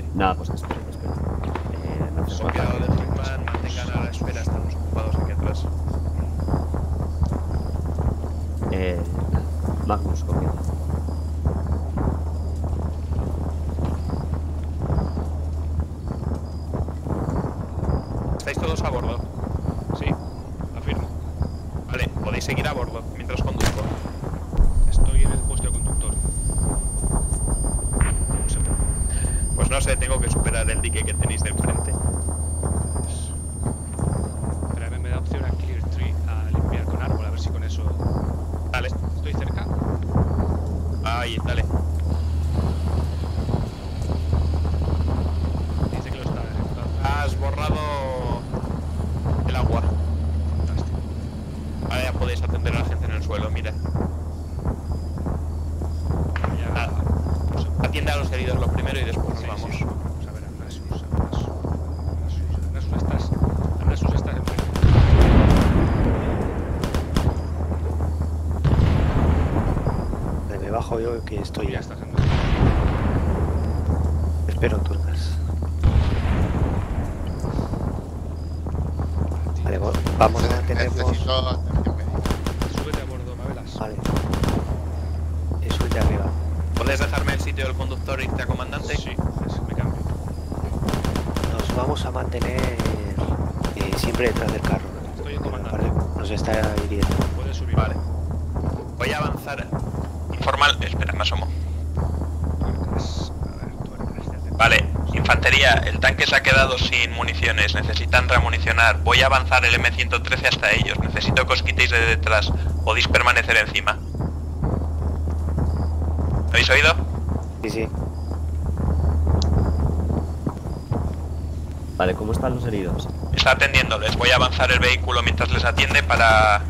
El tanque se ha quedado sin municiones, necesitan remunicionar. Voy a avanzar el M113 hasta ellos, necesito que os quitéis de detrás. Podéis permanecer encima. ¿Lo habéis oído? Sí, sí. Vale, ¿cómo están los heridos? Está atendiéndoles, voy a avanzar el vehículo mientras les atiende para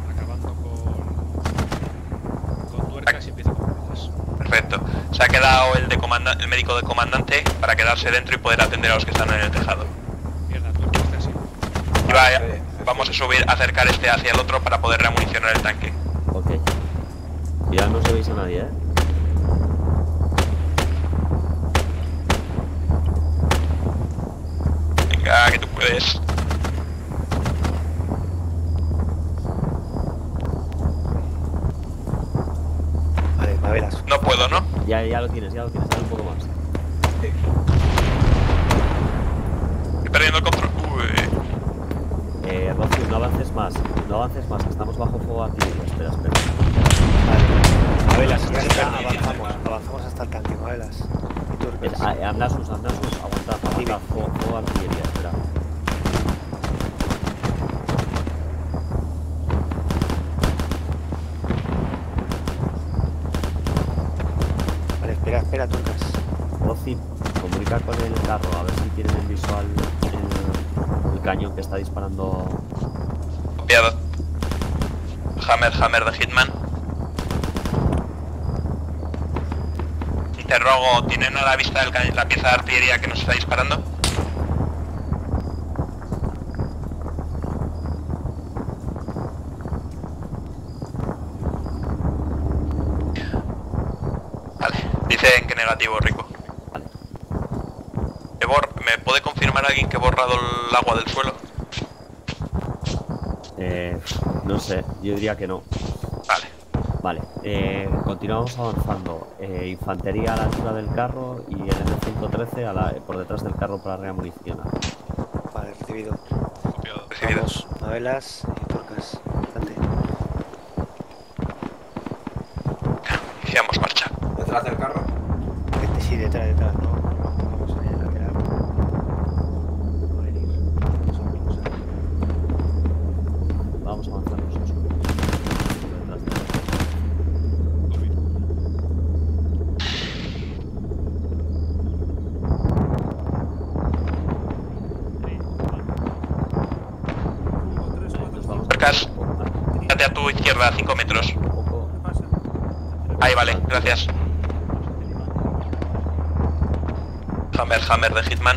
médico de comandante para quedarse dentro y poder atender a los que están en el tejado. Mierda, tú así. Y va, eh, vamos a subir, acercar este hacia el otro para poder reamunicionar el tanque. Ok. Ya no se veis a nadie, ¿eh? Venga, que tú puedes. Vale. No puedo, ¿no? Ya, ya lo tienes, ya lo tienes. rogo, ¿tienen a la vista la pieza de artillería que nos está disparando? Vale, dicen que negativo, Rico. ¿Me puede confirmar alguien que he borrado el agua del suelo? Eh, no sé, yo diría que no. Vale. Eh, continuamos avanzando. Eh, infantería a la altura del carro y el M113 a la- por detrás del carro para reamunicionar. Vale, recibido. Recibido. Vamos, Mabelas y Turcas. Adelante. Iniciamos marcha. ¿Detrás del carro? Vete, Sí, detrás, detrás, no. no vamos a ir al lateral. No venir. Vamos a vamos a- Vamos a avanzar nosotros. Por detrás del carro. Nos vamos Turcas, a fíjate a tu izquierda, 5 metros. Ahí vale, gracias. Hammer, Hammer de Hitman.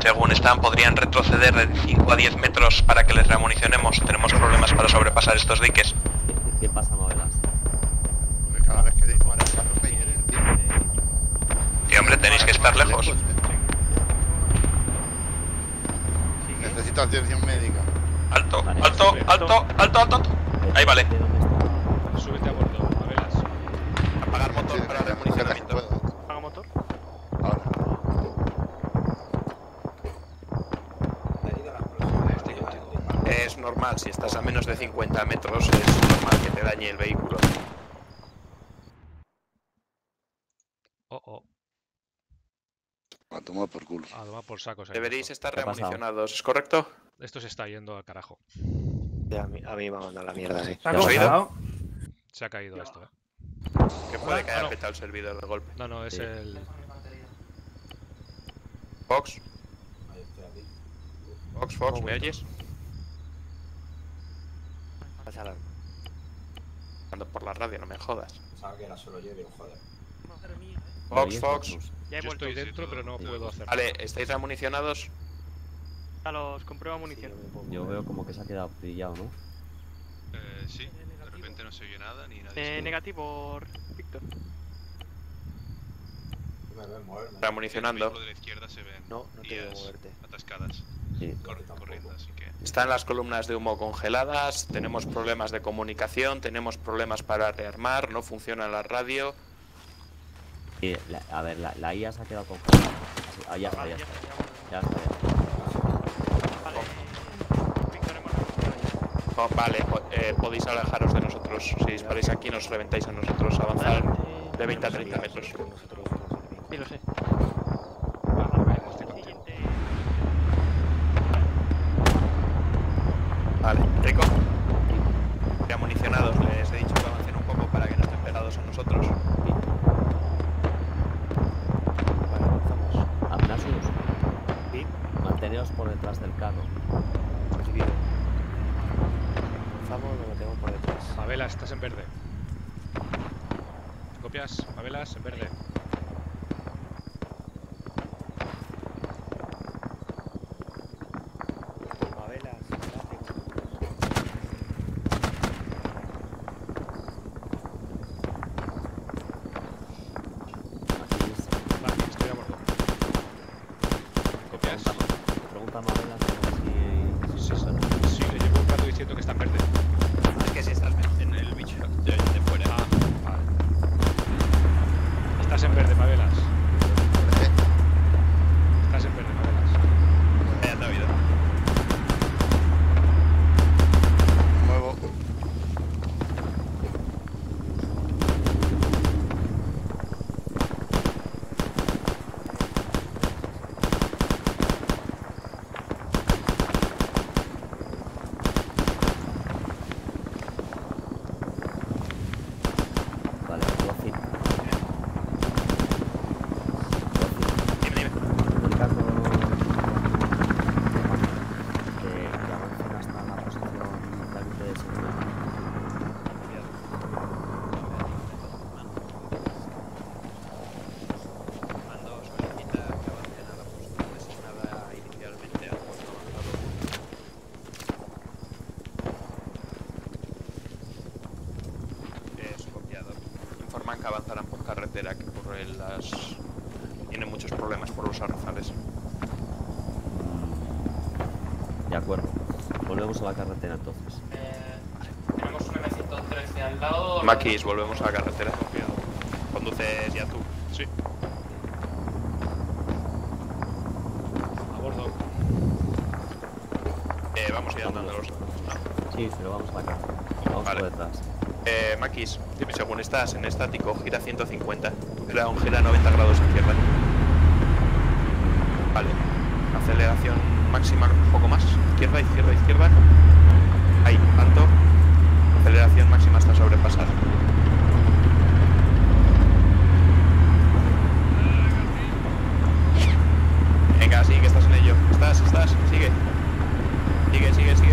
Según están, podrían retroceder de 5 a 10 metros para que les reamunicionemos. Tenemos problemas para sobrepasar estos diques. ¿Qué, pasa, Mabelas? Porque cada vez que dispara el carro me hieren, tío. Y hombre, tenéis que estar lejos. Atención médica. Alto, Vale, alto, alto, alto, alto. Ahí vale. ¿De dónde está? Súbete a bordo, Mabelas. Apagar motor para Sí, reamunicionamiento. puedo. Apaga motor. Ahora. Herido la explosión. Estoy contigo. Es normal, si estás a menos de 50 metros, es normal que te dañe el vehículo. Oh, oh. A tomar por culo. A tomar por sacos. ahí Deberéis esto. estar ¿Qué ha reamunicionados, ¿es correcto? Esto se está yendo al carajo. Sí, a, mí, a mí me ha mandado la mierda, sí. ¿Está ¿Lo has oído? congelado? Se ha caído esto, eh. Que puede Ah, caer no. petado el servidor de golpe. No, no, es Sí. el. Fox. Fox, Fox, ¿me oyes? Pasa alarma. Ando por la radio, no me jodas. Pensaba que era solo yo y digo, joder. ¿Me Fox, oyes, Fox. Magnus? Ya he Yo vuelto. estoy dentro, pero no puedo hacer. Vale, ¿estáis reamunicionados? A los comprueba munición. Sí, yo veo como que se ha quedado pillado, ¿no? Eh, sí, de repente no se oye nada ni nadie. Eh, negativo, Víctor. Me ves moverme. El Reamunicionando. vehículo de la izquierda se ven No, no te veo vías moverte. atascadas, Sí. cor- tampoco. corriendo, así que... Están las columnas de humo congeladas, tenemos problemas de comunicación, tenemos problemas para rearmar, no funciona la radio. La- a ver, la, la IA se ha quedado. Así- ah, ya está, ya ya está. ya Ya está, ya está. Vale. Víctor, hemos recuperado ya. Oh, vale, po- eh, podéis alejaros de nosotros. Si disparáis aquí nos reventáis a nosotros. Avanzar de 20 a 30 metros. Sí, lo sé. Vale, Rico. Reamunicionados, les he dicho que avancen un poco para que no estén pegados a nosotros. Vale, avanzamos. Abnasus, Sí, manteneos por detrás del carro. recibido. Avanzamos, lo metemos por detrás. Mabelas, estás en verde. ¿Copias? Mabelas, en verde. Mabelas, adelante. Aquí es- Vale, estoy a bordo. ¿Copias? Pregunta, pregunta a Mabel a ver si, si se suena. Sí, le llevo un rato diciendo que está en verde. Es que si estás en el bicho de, de fuera. Ah, vale. Estás en verde, Mabelas. Estás en verde, Mabelas. Ya te he oído. Muevo. Vale, Rosy. Dime, dime. Comunica con- que, que avancen hasta la posición inicialmente de seguridad. Mando solicita que avancen a la posición designada inicialmente al puesto avanzado. Avanzarán por carretera, que por el- las... tienen muchos problemas por los arrozales. De acuerdo. Volvemos a la carretera entonces. Tenemos un M113 al lado. Maquis, volvemos a la carretera. Conduces ya tú. Sí. A bordo. Eh, vamos a ir andando los. Sí, pero vamos a la carretera. Vamos Vale. por detrás. Eh, Maquis, según estás en estático, gira 150. Gira un gira 90 grados izquierda. Vale. Aceleración máxima un poco más. Izquierda, izquierda, izquierda. Ahí, tanto. Aceleración máxima hasta sobrepasar. Venga, sí, que estás en ello. Estás, estás, sigue, sigue, sigue, sigue,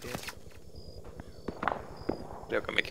this. They're gonna make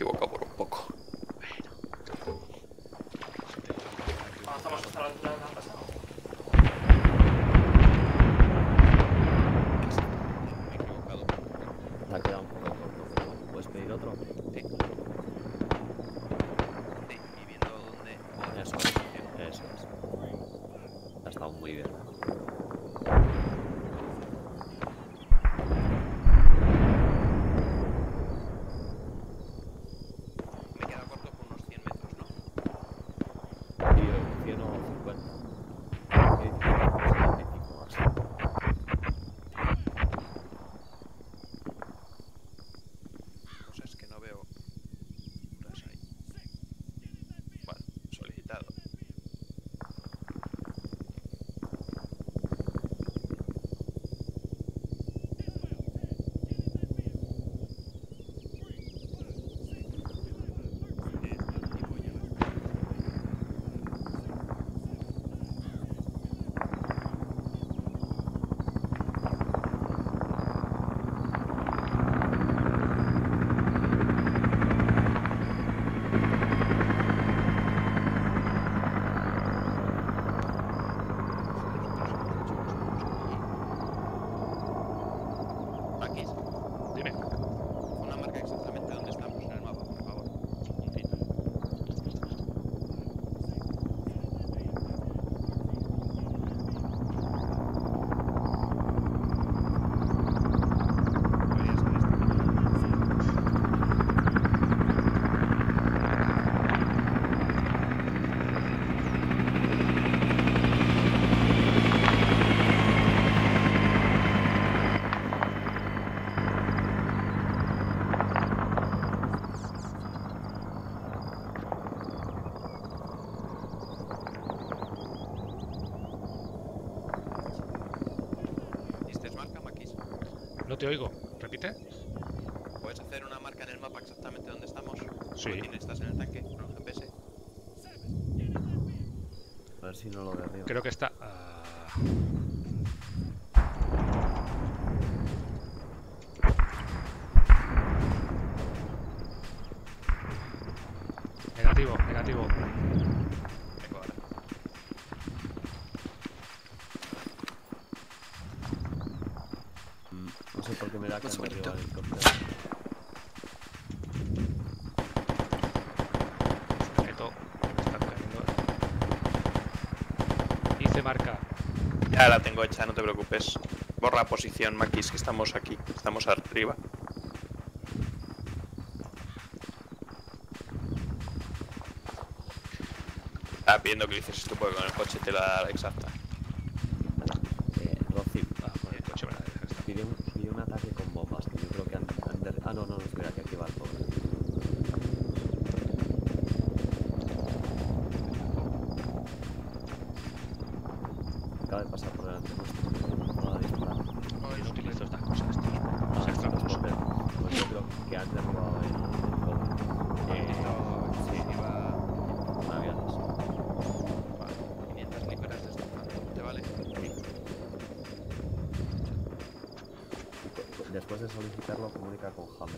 creo que está... Ah. Negativo, negativo. Mm, no sé por qué me da que no Ya la tengo hecha, no te preocupes. Borra posición, Maquis, que estamos aquí. Estamos arriba. Ah, Está pidiendo que le hicieses tú con el coche, te la da Alexa. Apple 好？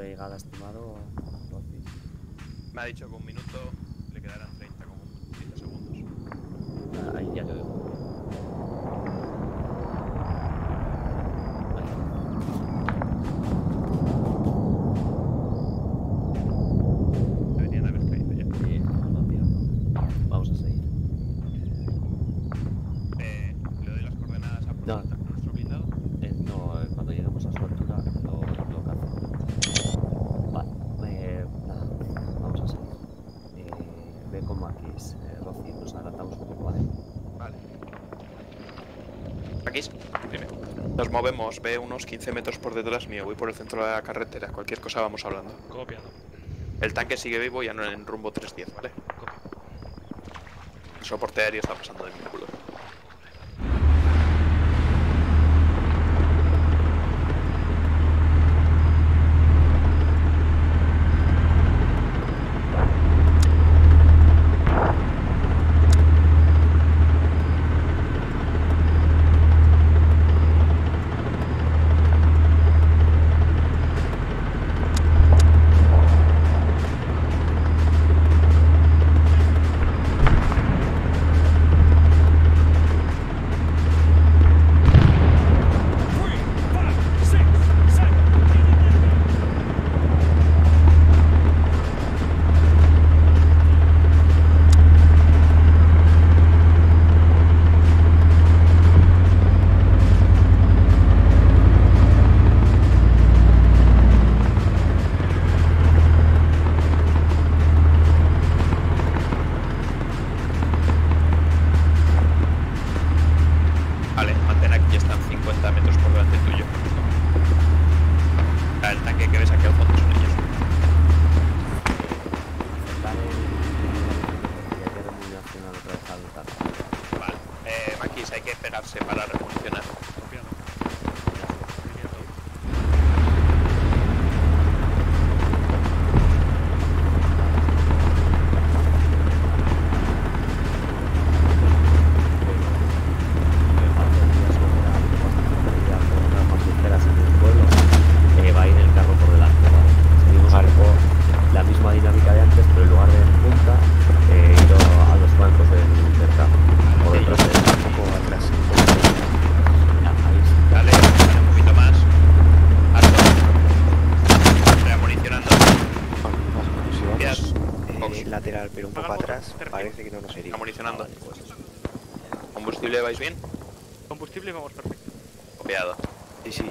De llegada estimado? Me ha dicho que un minuto le quedarán 30 como 30 segundos. Ah, Ahí ya te digo. Deberían haber caído ya. Sí, no, tío, no. Vamos a seguir. Eh, le doy las coordenadas a por No. contacto con nuestro blindado. Eh, no, eh, cuando lleguemos a su altura lo, lo cazo. Vale, eh, nada, vamos a seguir. Eh, ve con Maquis, eh, Rossi, nos adelantamos un poco, ¿vale? Vale. Aquí. Dime. Nos movemos, ve unos 15 metros por detrás mío, voy por el centro de la carretera, cualquier cosa vamos hablando. Copiado. El tanque sigue vivo ya no en rumbo 310, ¿vale? El soporte aéreo está pasando de vínculo. Vale,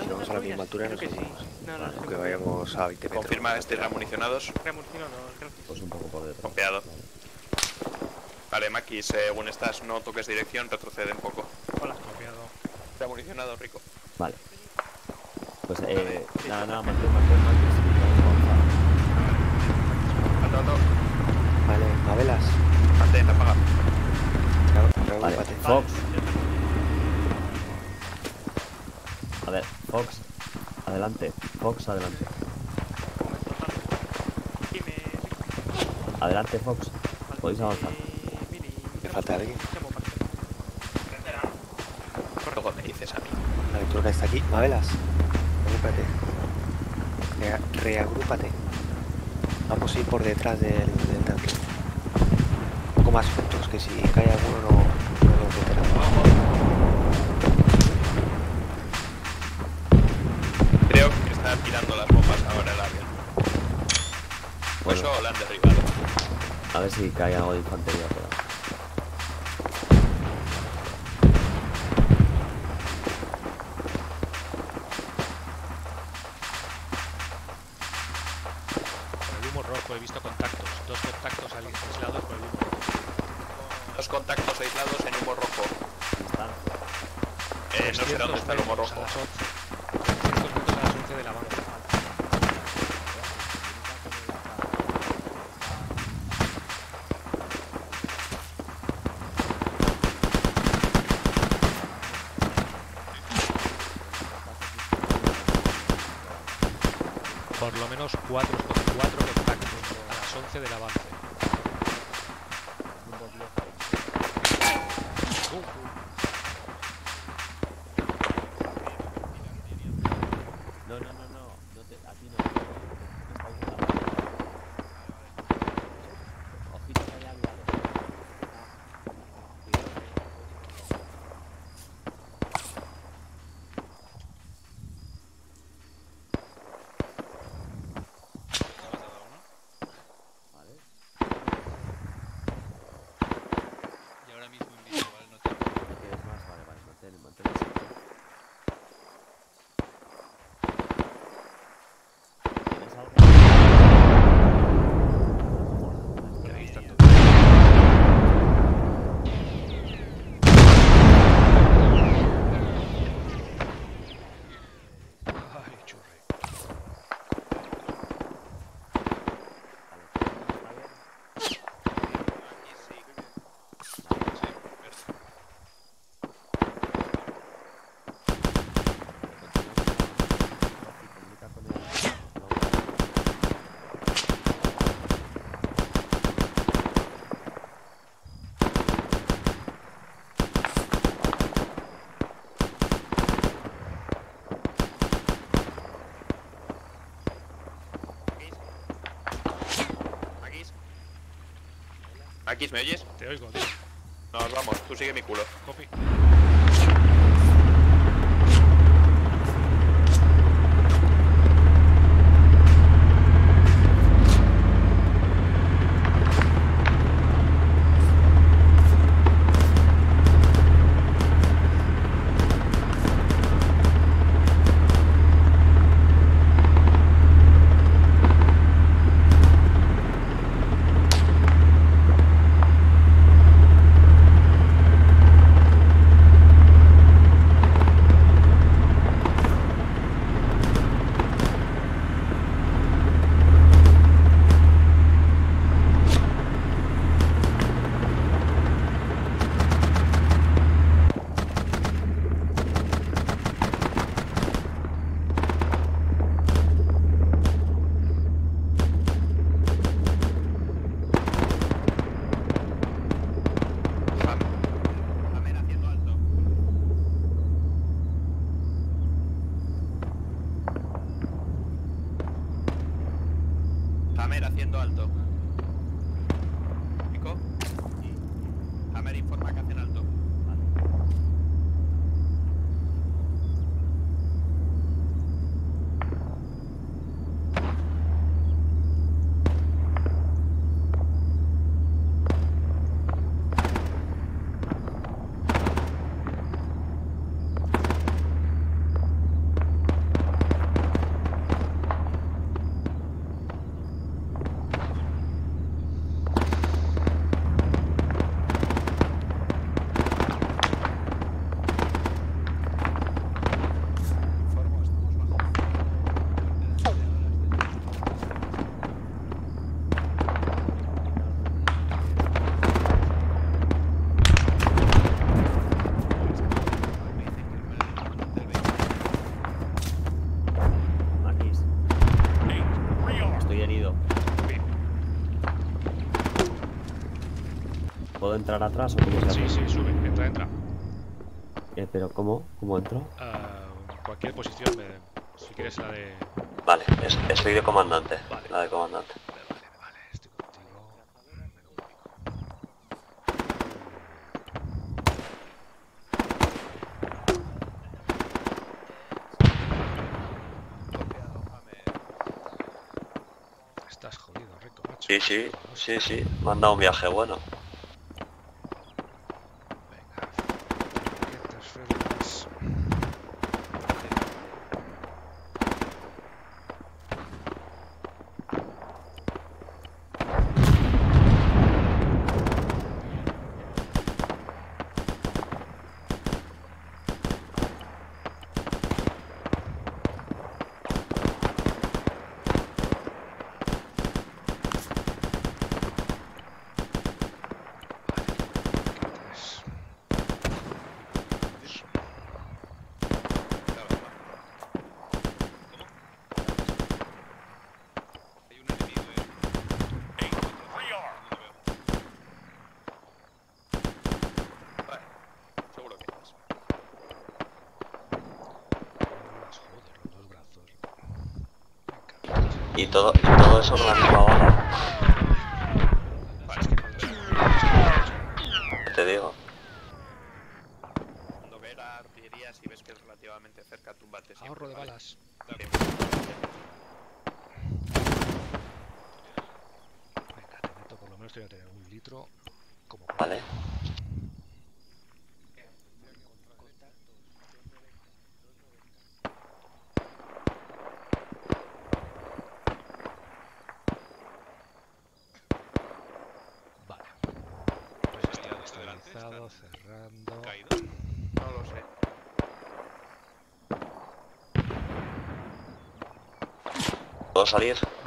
si vamos a la misma altura nos. No, no, Aunque vayamos a 20 metros. Confirma que estéis reamunicionados. Reamunicionado, gracias. Pues un poco por detrás. Copiado. Vale, Maki, según estás, no toques dirección, retrocede un poco. Hola. Copiado. Reamunicionado, rico. Vale. Pues, eh, nada, nada, mantén, mantén, mantén. sí, vamos a. Vale, Mabelas. Mantén, apaga. Vale, Vale. Fox. A ver, Fox. Adelante. Fox, adelante. Adelante, Fox. Podéis avanzar. ¿Me falta alguien? Luego me dices a mí. Tú que está aquí. Mabelas. Agrúpate. Rea- reagrúpate. Vamos a ir por detrás del, del tanque. Un poco más juntos, que si cae alguno no, no 我一次介入我哋群組。Aquí, ¿me oyes? Te oigo, tío. Nos vamos, tú sigue mi culo. Copy. Hammer haciendo alto. Hammer haciendo alto. ¿Pico? Hammer informa que hacen alto. Informo, estamos bajo. Aquí. Estoy herido. ¿Puedo entrar atrás o cómo se Sí, hace? sí, sube. Entra, entra. Eh, pero ¿cómo? ¿Cómo entro? Ah, cualquier posición, me- si quieres la de... Vale, es- estoy de comandante. La de comandante. Vale, vale, vale, estoy contigo. Estás jodido, rico, macho. Sí, sí, sí, sí. Me han dado un viaje bueno.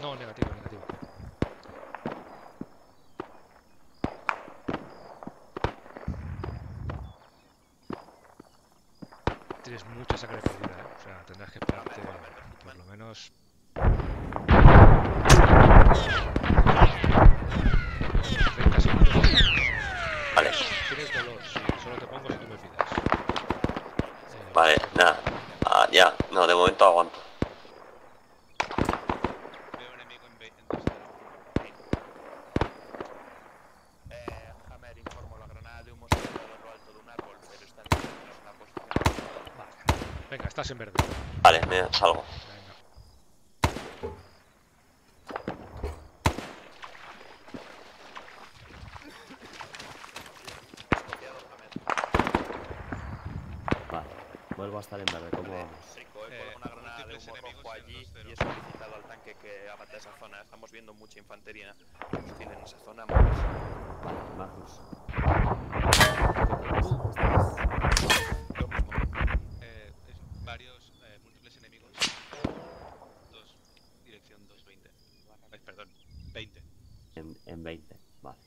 No, negativo, negativo. Tienes mucha sangre perdida, ¿eh? O sea, tendrás que esperarte por lo menos... treinta segundos. Vale. Tienes dolor, sí, solo te pongo si tú me pides. Eh, Vale, nada. Ah, ya. No, de momento aguanto. Veo enemigo en, ve- en 2-0. Eh, Venga, estás en verde. Vale, me salgo. Vale, vuelvo a estar en verde, ¿cómo vamos? Colado una granada de humo rojo allí y he solicitado al tanque que abata esa zona. Estamos viendo mucha infantería hostil en esa zona. Vale, Marcus. Lo mismo. Eh, es varios, eh, múltiples enemigos. Dos, dirección 220. Ay, perdón, 20. En, en 20, vale.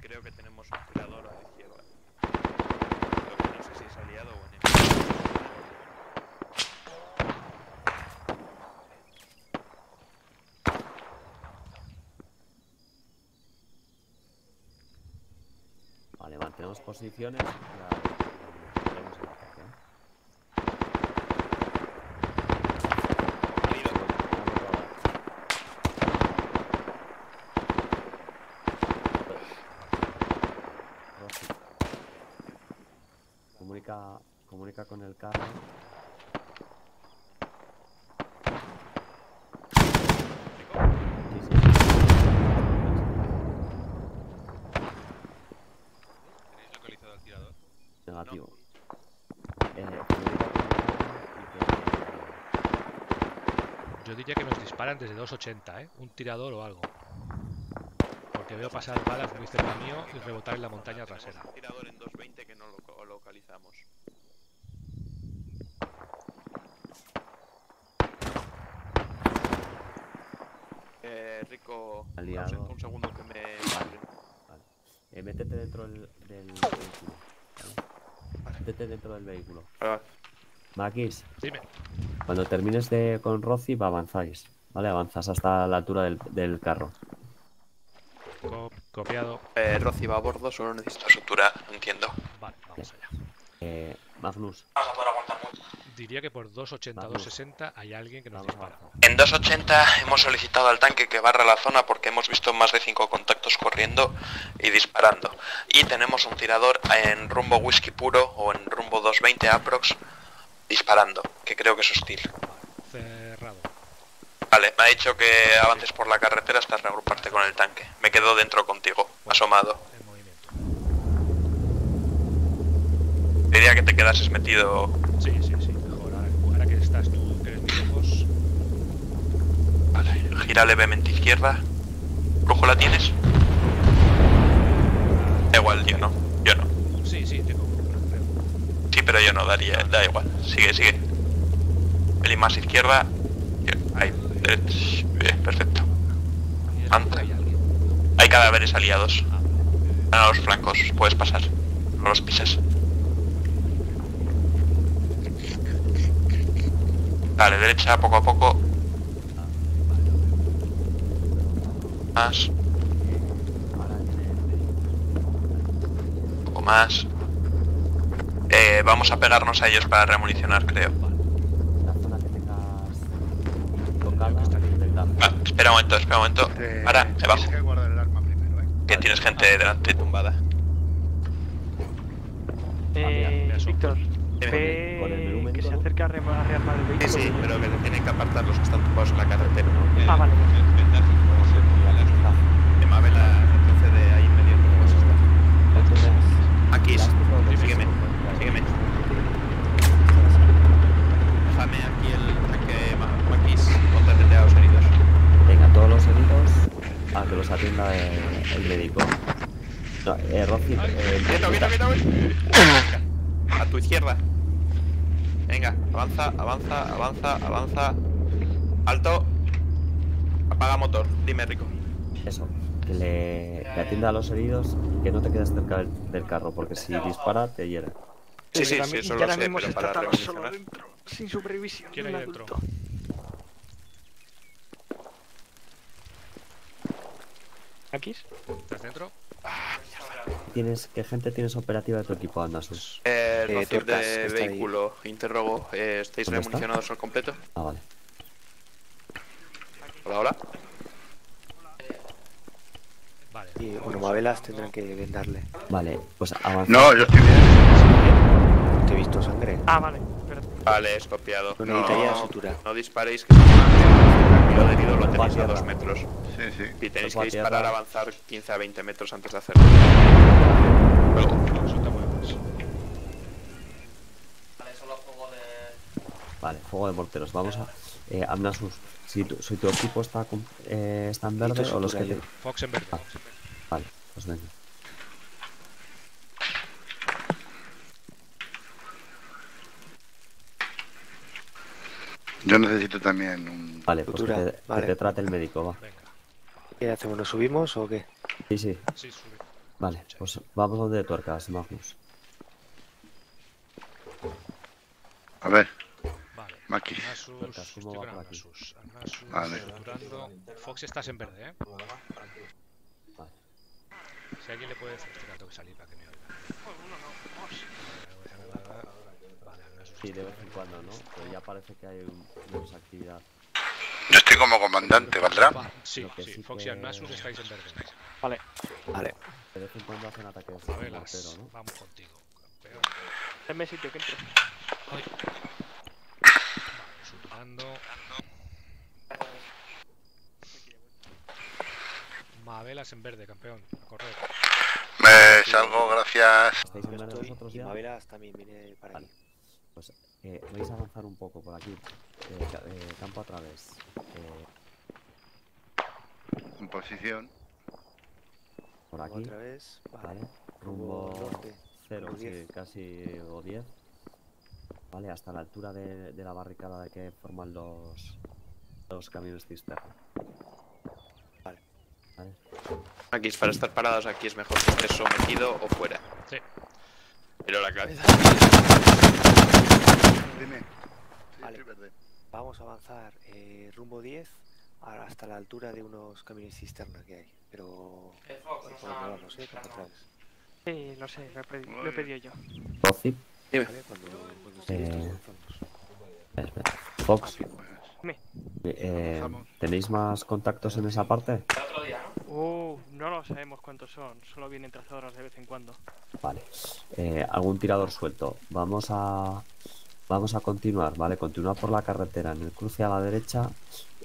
Creo que no sé si es aliado o enemigo. Vale, mantenemos posiciones veremos el ataque, ¿eh? Rosy. Comunica, comunica con el carro. Sí, sí, ¿Tenéis localizado al tirador? Negativo. Eh, comunica con el carro y Yo diría que nos disparan desde 280, ¿eh? Un tirador o algo. Porque veo pasar balas muy cerca mío y rebotar en la montaña trasera. Un tirador en 220 que no lo localizamos. Eh, Rico, Aliado. un segundo que me... Vale, vale. Eh, métete dentro del, del vehículo. ¿vale? Métete dentro del vehículo. Vale. Maquis, Dime. cuando termines de con Rosy, va avanzáis. ¿Vale? Avanzas hasta la altura del, del carro. Co- copiado. Eh, Rosy va a bordo, solo necesito sutura, entiendo. Vale, vamos allá. Eh, Magnus, Diría que por 280, Vamos. 260 hay alguien que nos vamos dispara. En 280 hemos solicitado al tanque que barra la zona porque hemos visto más de 5 contactos corriendo y disparando. Y tenemos un tirador en rumbo whisky puro o en rumbo 220 aprox disparando, que creo que es hostil. Vale, me ha dicho que avances por la carretera hasta reagruparte con el tanque. Me quedo dentro contigo, asomado. Diría que te quedases metido. Sí, sí, sí. Mejor. Ahora, ahora que estás tú, que eres mis ojos. Vale, gira levemente izquierda. ¿Brújula tienes? Da igual, yo no. Yo no. Sí, sí, tengo creo. Sí, pero yo no, daría, da igual. Sigue, sigue. Pelín más izquierda. Ahí, bien, perfecto. Anda. hay cadáveres aliados. A los flancos, puedes pasar. No los pisas. Dale, derecha, poco a poco. Más, un poco más. Eh, vamos a pegarnos a ellos para remunicionar, creo. Espera un momento, espera un momento. Para, debajo. Tienes que guardar el arma primero, ¿eh? Que tienes gente delante tumbada. Eh, me. Víctor, ve que se acerca a rearmar el vehículo. Sí, sí, pero que tienen que apartar los que están tumbados en la carretera. Ah, vale. De Mabel a de ahí en medio ¿cómo vas a estar? Aquí, sígueme, sígueme. Déjame aquí el tanque Ma- Maquis, ponte atender a los heridos. Venga, todos los heridos a que los atienda el, el médico. No, eh, Rosy, eh, Quieto, quieto, A tu izquierda. Venga, avanza, avanza, avanza, avanza. Alto. Apaga motor. Dime, Rico. Eso, que le que atienda a los heridos y que no te quedes cerca del, del carro, porque si dispara te hiere. Sí, sí, Pero sí, ahora- eso lo sé, pero para revolucionar. dentro, sin supervisión. ¿Quién hay dentro? adulto. ¿Aquí? ¿Estás dentro? Tienes, ¿Qué gente tienes operativa de tu equipo, Andasus? Eh, Eh, de vehículo, interrogo. Eh, ¿Estáis ¿Dónde está? remunicionados al completo? Ah, vale. Hola, hola. Vale. Y Bueno, Mabelas tendrán que vendarle. Vale, pues avanza. No, yo estoy bien. Te he visto sangre. Ah, vale. Vale, es copiado. No sutura. no disparéis que lo herido lo tenéis a tierra. dos metros. Sí, sí. Y tenéis que disparar avanzar 15 a 20 metros antes de hacerlo. Luego. Vale, solo juego de. Vale, fuego de morteros. Vamos a. Eh, Amnasus, si tu, si tu equipo está, con- eh, está en verde o los que te... Fox en verde. Ah. Vale, pues venga. Yo necesito también un. Vale, pues que te, que vale. te trate el médico, va. Venga. ¿Qué hacemos? ¿Nos subimos o qué? Sí, sí. Sí, sube. Vale, pues vamos donde tuercas, Magnus. A ver, Vale. Maki. Tuercas, ¿cómo va por aquí? Arnasus. Arnasus, Vale. Fox estás en verde, ¿eh? Vale. Si alguien le puede decir, tengo que salir para que me oiga. Vale, Sí, de vez en cuando, ¿no? Pero ya parece que hay un, menos actividad. Yo estoy como comandante, ¿valdrá? Va, sí, sí, sí Fox y que- Arnasus estáis en verde. Vale. Vale. De vez en cuando hacen ataques de Mabelas, mortero, ¿no? vamos contigo, campeón. Denme sitio que entro. Vale, suturando. Mabelas en verde, campeón. Correr. Me salgo, gracias. ¿Estáis en verde vosotros ya? Mabelas también viene para Vale. aquí. Pues eh, vais a avanzar un poco por aquí. Eh, ca- eh, campo a través. Eh, En posición. por aquí. Otra vez. Vale. Vale. Rumbo norte. 0, rumbo sí, 10. casi o 10. Vale, hasta la altura de, de la barricada de que forman los, los camiones cisterna. Vale. Vale. Aquí, para estar parados aquí es mejor que estés sometido o fuera. Sí. Pero la cabeza. Dime. Sí, Vale. estoy. Vamos a avanzar eh, rumbo 10 a- hasta la altura de unos camiones cisterna que hay. Pero. Eh, Fox, por nos donde han- vamos, ¿eh? Campo atrás. Sí, lo sé, lo he, pedi- lo he pedido yo. Rossi, Dime. ¿Vale? Cuando, cuando Eh, espera, espera. Fox, Me. eh, ¿tenéis más contactos en esa parte? El otro día, ¿no? Uh, no lo sabemos cuántos son. Solo vienen trazadoras de vez en cuando. Vale. Eh, algún tirador suelto. Vamos a vamos a continuar, ¿vale? Continúa por la carretera. En el cruce a la derecha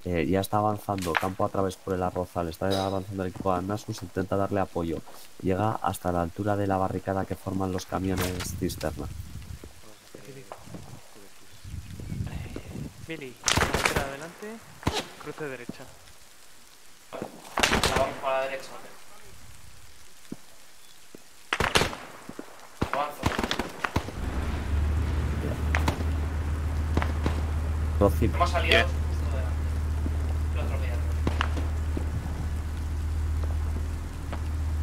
eh, ya está avanzando campo a través por el arrozal. Está avanzando el equipo de Nasus. Intenta darle apoyo. Llega hasta la altura de la barricada que forman los camiones cisterna. Billy, carretera adelante, cruce derecha. Vamos para la derecha. Hemos salido justo de el otro día.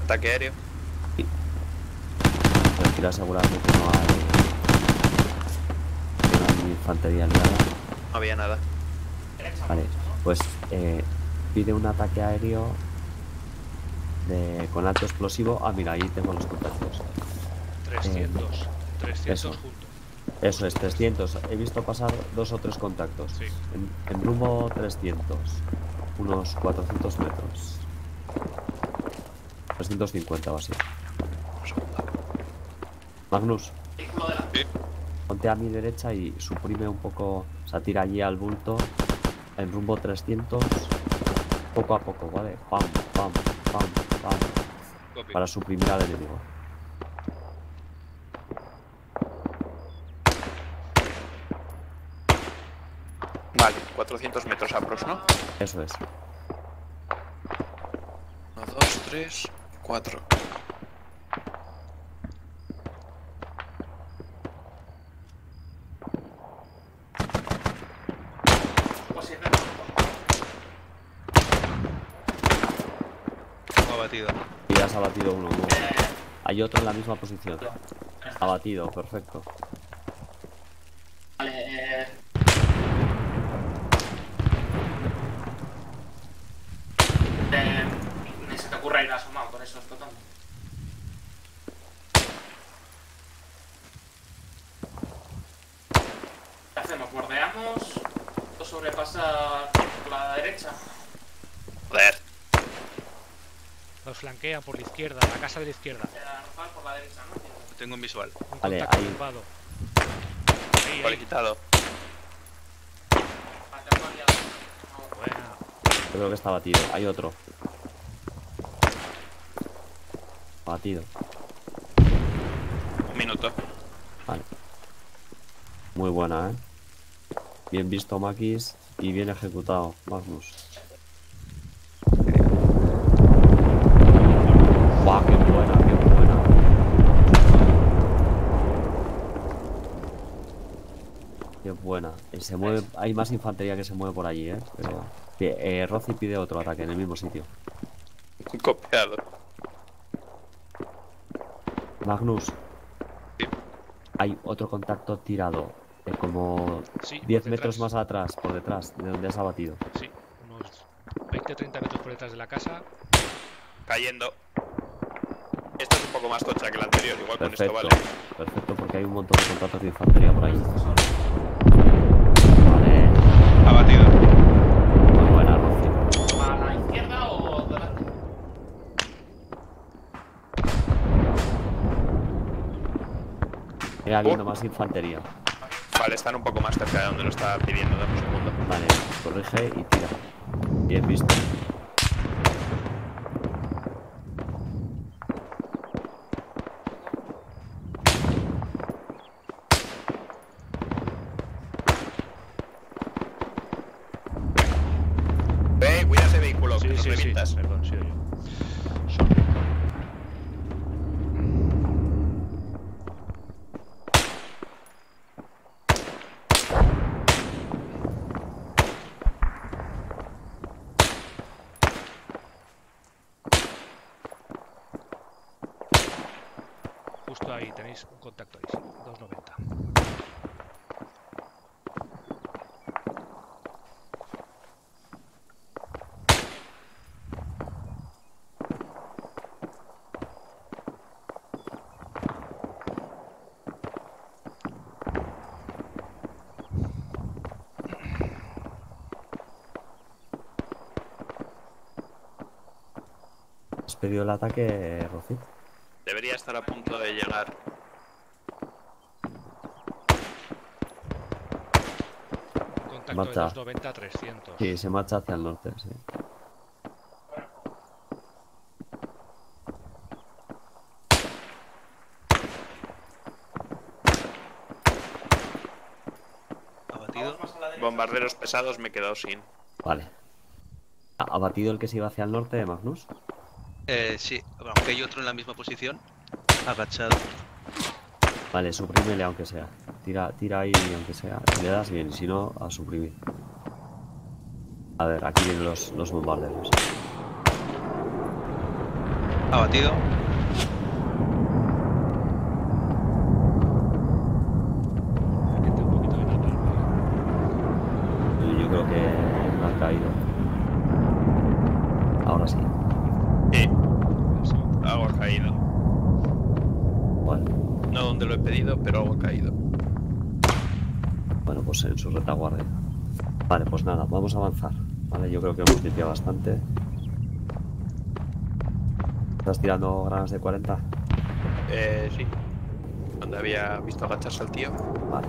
Ataque aéreo. pero quiero asegurarme que no hay, que no hay infantería aliada. No había nada. Vale, pues eh, pide un ataque aéreo de, con alto explosivo. Ah, mira, ahí tengo los contactos. 300. 300 eso. juntos. Eso es, 300. He visto pasar dos o tres contactos. Sí. En, en rumbo 300. Unos 400 metros. 350 o así. Magnus. Sí. ponte a mi derecha y suprime un poco. O sea, tira allí al bulto. En rumbo 300. Poco a poco, ¿vale? Pam, pam, pam, pam. Copy. Para suprimir al enemigo. Vale, 400 metros aprox, ¿no? Eso es. 1, 2, 3, 4. Pues sí, Tengo abatido. Y has abatido uno. Hay otro en la misma posición. Abatido, perfecto. Vale, eh... Eh, ni se te ocurra ir asomado por eso explotando. ¿Qué hacemos? ¿Bordeamos? ¿O sobrepasa la derecha? Joder. No Nos flanquean por la izquierda, la casa de la izquierda. Lo tengo en visual. Un Vale, ahí. ocupado. Ahí, Vale, ahí. quitado. Buena. Yo creo que está batido. Hay otro. Batido. Un minuto. Vale. Muy buena, ¿eh? Bien visto, Maquis. Y bien ejecutado, Magnus. Buah, qué buena, qué buena. Qué buena. Eh, Se mueve, hay más infantería que se mueve por allí, ¿eh? Pero, eh, Rossi pide otro ataque en el mismo sitio. Copiado. Magnus. Hay otro contacto tirado. eh, como Sí, por 10 metros más atrás, por detrás, de donde has abatido. Sí, unos 20-30 metros por detrás de la casa. Cayendo. Esta es un poco más tocha que la anterior, igual con esto Perfecto, vale. perfecto, porque hay un montón de contactos de infantería por ahí. Vale, Abatido. muy buena, Rocío. ¿A la izquierda o delante? Habiendo más infantería. Vale, están un poco más cerca de donde lo estaba pidiendo, dame un segundo. Vale, corrige y tira. Bien visto. Eh, cuida ese vehículo, Sí, que nos sí, sí. revientas. Perdón, sí, yo. Justo ahí tenéis un contacto ahí, sí, 290. ¿Has pedido el ataque, Rocío? Debería estar a punto de llegar. Un contacto Marcha. de 290 a 300. Sí, se marcha hacia el norte, sí. Abatido. Bombarderos pesados me he quedado sin. Vale. ¿Ha ha batido el que se iba hacia el norte, Magnus? Eh, sí, aunque hay otro en la misma posición. Agachado. Vale, suprímele aunque sea. Tira, tira ahí aunque sea. Si le das bien, si no, a suprimir. A ver, aquí vienen los, los bombarderos. Abatido. Gente, un poquito de napalm. Y Yo creo que no ha caído. Ahora sí. Sí, Sí. algo ha caído. Bueno, No donde lo he pedido, pero algo ha caído. bueno, pues en su retaguardia. Vale, pues nada, vamos a avanzar. Vale, yo creo que hemos limpiado bastante. ¿Estás tirando granas de 40? Eh, sí. Donde había visto agacharse al tío. Vale.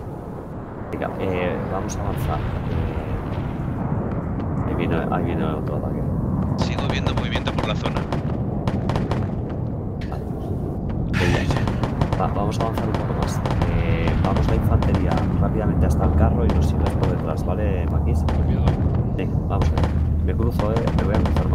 Venga, eh, vamos a avanzar. Eh, ahí, viene, ahí viene otro ataque. Sigo viendo movimiento por la zona. Bien. Va- vamos a avanzar un poco más. Eh, vamos la infantería rápidamente hasta el carro y nos sigues por detrás, ¿vale, Maquis? Venga, vamos. Me cruzo, eh. Me voy a cruzar,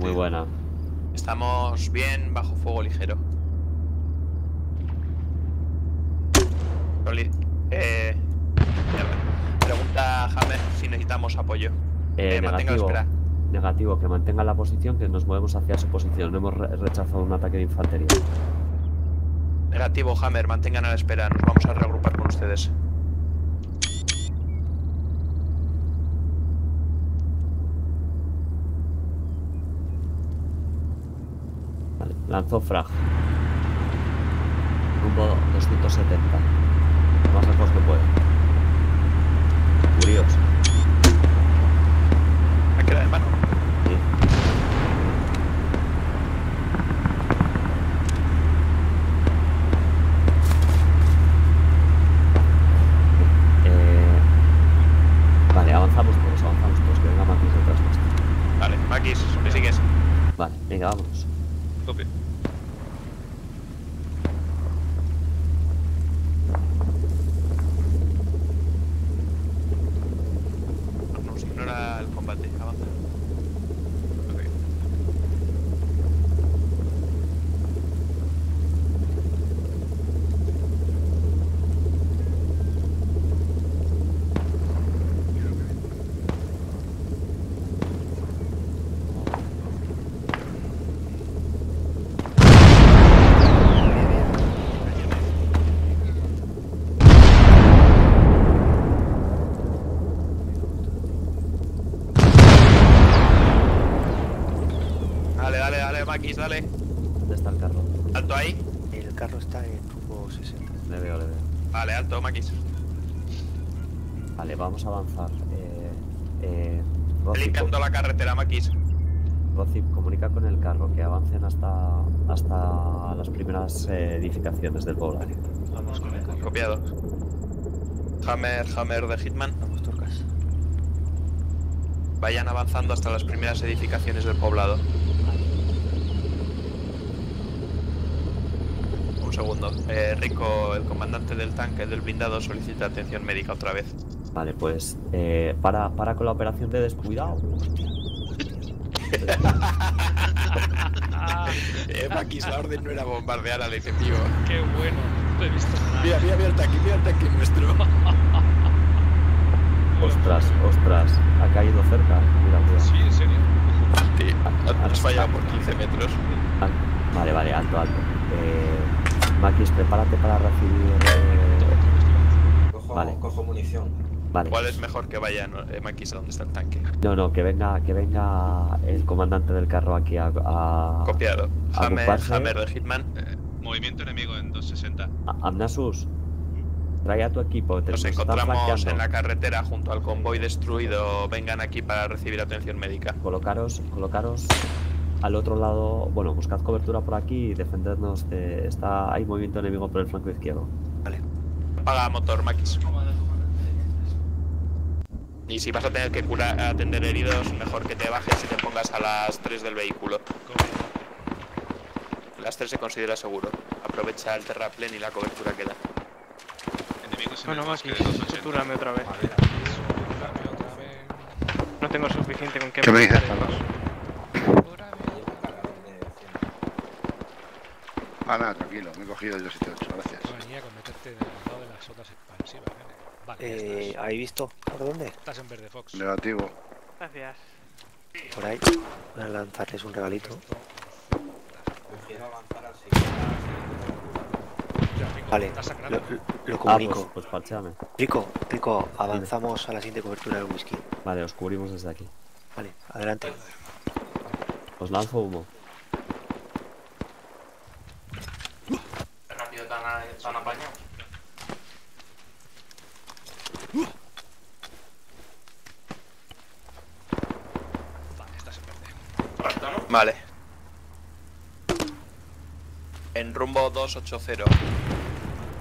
Muy buena. Estamos bien bajo fuego ligero. Eh, pregunta Hammer si necesitamos apoyo. Eh, Eh, negativo. espera. Negativo, que mantenga la posición, que nos movemos hacia su posición. No hemos re- rechazado un ataque de infantería. Negativo, Hammer, mantengan a la espera. Nos vamos a reagrupar con ustedes. Vale, lanzó frag. Rumbo 270. Lo más lejos que puede. Curioso. ¿A queda de mano? Sí. Eh, vale, avanzamos todos, avanzamos todos, que venga Maquis detrás nuestro. Vale, Maquis, ¿me sigues? Vale, venga, vámonos. Copia. Nos ignora el combate. Avanza. Dale, dale, dale, Maquis, dale. ¿Dónde está el carro? Alto ahí. El carro está en rumbo 60. Le veo, le veo. Vale, alto, Maquis. Vale, vamos a avanzar. Eh, eh, la carretera, Maquis. Rosy, comunica con el carro que avancen hasta, hasta las primeras eh, edificaciones del poblado. Vamos con el carro. Copiado. Hammer, Hammer de Hitman. Vamos, turcas. Vayan avanzando hasta las primeras edificaciones del poblado. Un segundo. Eh, Rico, el comandante del tanque del blindado solicita atención médica otra vez. Vale, pues eh, para, para con la operación de descuidado. eh, Maquis, la orden no era bombardear al enemigo. Qué bueno. No he visto nada. Mira, mira, mira el tanque, mira el tanque nuestro. Ostras, ostras, ha caído cerca. Mira, mira. Sí, en serio. Sí, has fallado por 15 metros. Vale, vale, alto, alto. Eh, Maquis, prepárate para recibir. eh, Cojo, Vale. cojo munición. Vale. ¿Cuál es mejor que vayan, eh, Maquis, a donde está el tanque? No, no, que venga, que venga el comandante del carro aquí a, a, Copiado. Hammer, agruparse. Hammer de Hitman. Eh, movimiento enemigo en 260. a- Amnasus, Trae a tu equipo, te Nos están encontramos flanqueando. en la carretera junto al convoy destruido. Vengan aquí para recibir atención médica. Colocaros, colocaros al otro lado. Bueno, buscad cobertura por aquí y defendernos de. Está, hay movimiento enemigo por el flanco izquierdo. Apaga motor, Maquis. Y si vas a tener que curar, atender heridos, mejor que te bajes y te pongas a las 3 del vehículo. Las 3 se considera seguro. Aprovecha el terraplén y la cobertura que da. Enemigos en Bueno, Maki, de 280. sutúrame otra vez. No tengo suficiente con que ¿Qué me dices, Carlos? Ah, nada, tranquilo, me he cogido el 278, gracias. No venía con meterte en el lado de las ondas expansivas, nene. Vale, Eh, estás. ¿Habéis visto? ¿Por dónde? Estás en verde, Fox. Negativo. Gracias. Por ahí. Voy a lanzarles un regalito. Prefiero avanzar al siguiente. Vale, Estás lo, lo- Ah, comunico. pues, pues parcheame. Rico, Rico, avanzamos a la siguiente cobertura del whisky. Vale, os cubrimos desde aquí. Vale, adelante. Os lanzo humo. Rápido tan, tan apañado. Vale, en verde. Correcto, ¿no? Vale. En rumbo 280.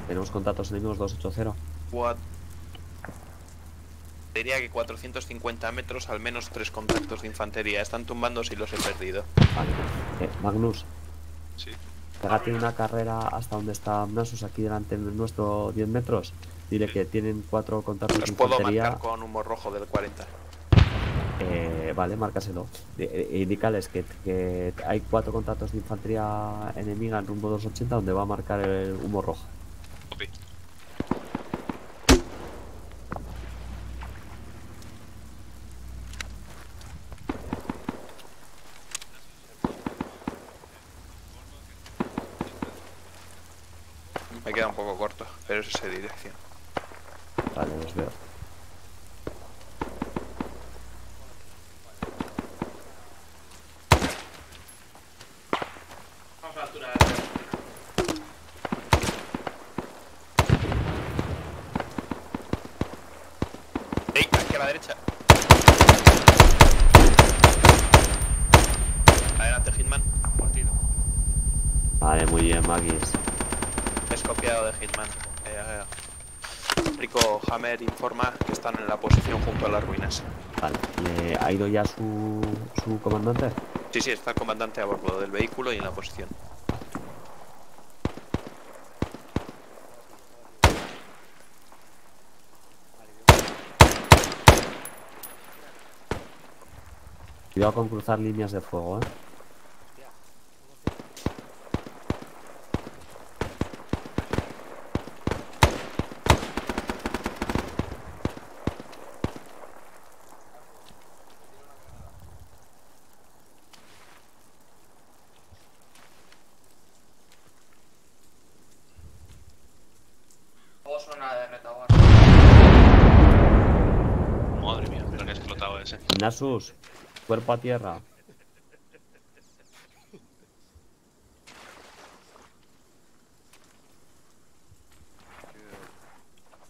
Tenemos contactos enemigos 280. Cuat- Diría que 450 metros, al menos tres contactos de infantería. Están tumbando si los he perdido. Vale. Eh, Magnus, Sí. Pégate una carrera hasta donde está Nasus, aquí delante de nuestro 10 metros. Dile que tienen cuatro contactos de Los puedo infantería. marcar con humo rojo del 40. Eh, vale, márcaselo. Eh, eh, indícales que, que hay cuatro contactos de infantería enemiga en rumbo 280 donde va a marcar el humo rojo. Copy. Me queda un poco corto, pero es esa dirección. Vale, los veo. Vamos a la altura de... ¡Ey! Aquí a la derecha. Adelante, Hitman. Partido. Vale, muy bien, Magis. Copiado de Hitman. Eh, Rico Hammer informa que están en la posición junto a las ruinas. Vale, ¿le ¿ha ido ya su, su comandante? Sí, sí, está el comandante a bordo del vehículo y en la posición. Cuidado con cruzar líneas de fuego, ¿eh? Suena de retaguardia. Madre mía, lo que ha explotado ese. Nasus, cuerpo a tierra.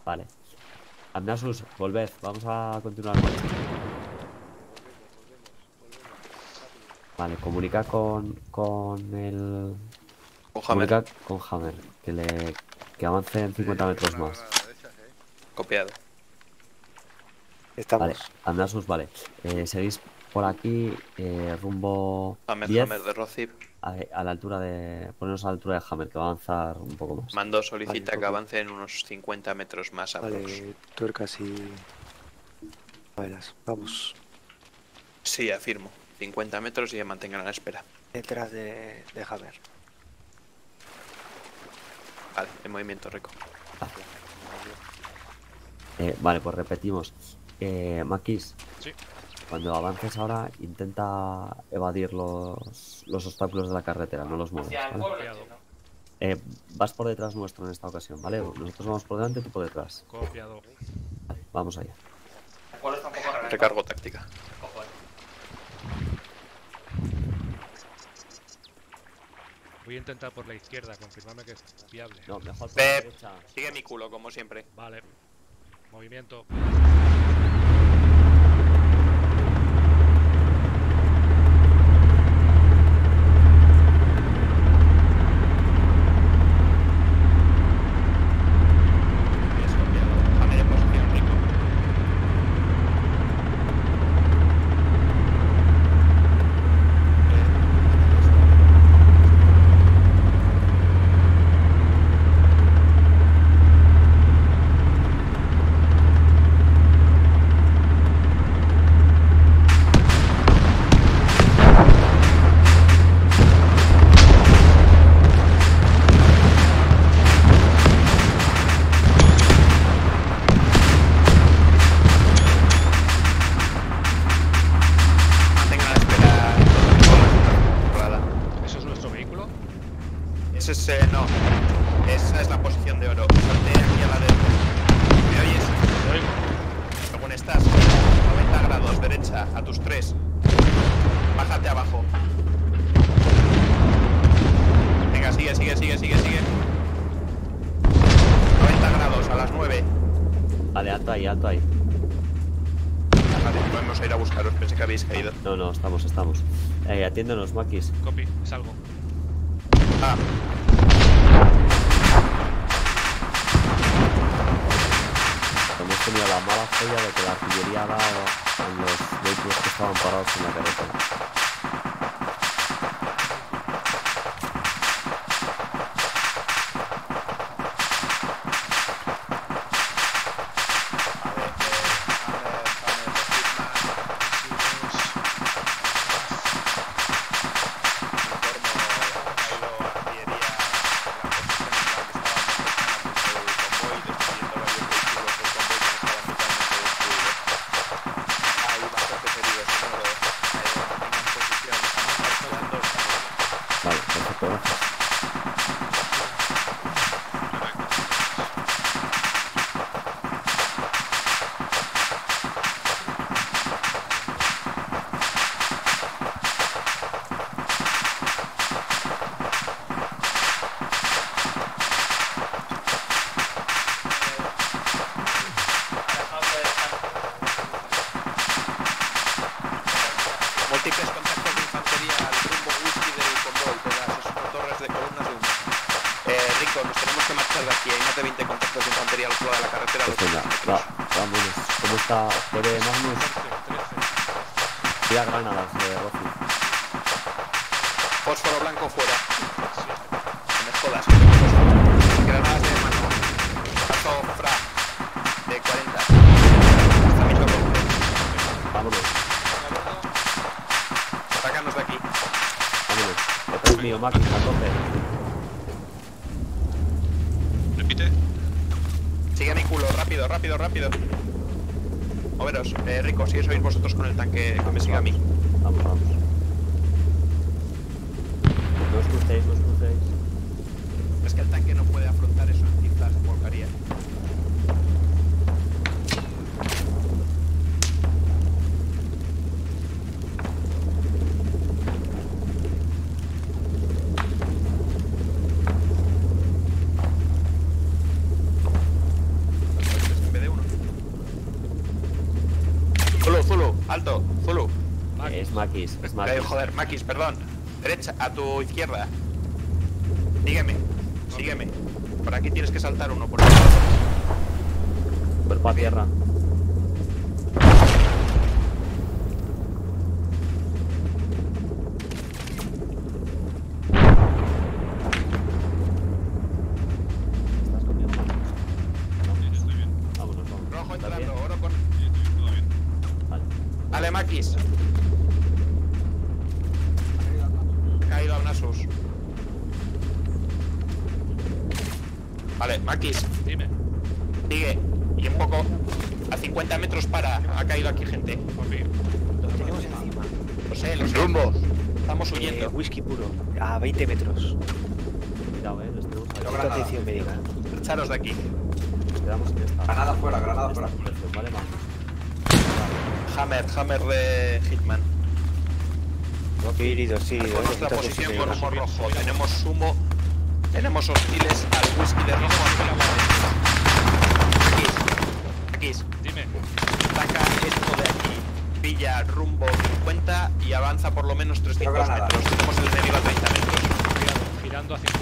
Vale. Amnasus, volved, vamos a continuar. Vale, comunica con, con el... Con Hammer. Comunica con Hammer, que le que avance en 50 metros más. Copiado. Estamos. Vale, Amnasus, vale. Eh, seguís por aquí, eh, rumbo Hammer, 10, Hammer de Rocib. a, a la altura de... Ponernos a la altura de Hammer, que va a avanzar un poco más. Mando solicita Vale, que avance en unos 50 metros más a Vale, tuercas y. Bailas. Vamos. Sí, afirmo. 50 metros y ya mantengan a la espera. Detrás de, de Hammer. Vale, en movimiento, Rico. Eh, vale, pues repetimos. Eh, Maquis, Sí. cuando avances ahora, intenta evadir los, los obstáculos de la carretera, no los muevas. El. Eh, vas por detrás nuestro en esta ocasión, ¿vale? Nosotros vamos por delante, tú por detrás. Copiado. Vale, vamos allá. El. Recargo táctica. Voy a intentar por la izquierda, confirmarme que es viable. Pep. Sigue mi culo, como siempre. Vale. Movimiento. combatiéndonos, Makis. Copy, salgo. Hemos tenido la mala falla de que la artillería ha dado a los vehículos que estaban parados en la carretera. Vámonos. Sácanos de aquí. Vámonos. Este es mío, máquina, coge. Repite. Sigue mi culo, rápido, rápido, rápido. Moveros, eh, rico, si sois vosotros con el tanque, que me siga vamos. a mí. Vamos, vamos. No os gustéis, no os Maquis, es Makis. Eh, joder, Makis, perdón. Derecha, a tu izquierda. Sígueme, sígueme. Por aquí tienes que saltar uno, por aquí. Cuerpo a tierra. Hammer de Hitman. Ok, herido, sí. Con nuestra posición con humo rojo. Tenemos humo. Tenemos hostiles al whisky de rojo Aquí, la pared. Dime. Saca esto de aquí. Pilla rumbo 50 y avanza por lo menos 300 metros. Tenemos el enemigo a 30 metros. Girando a 50.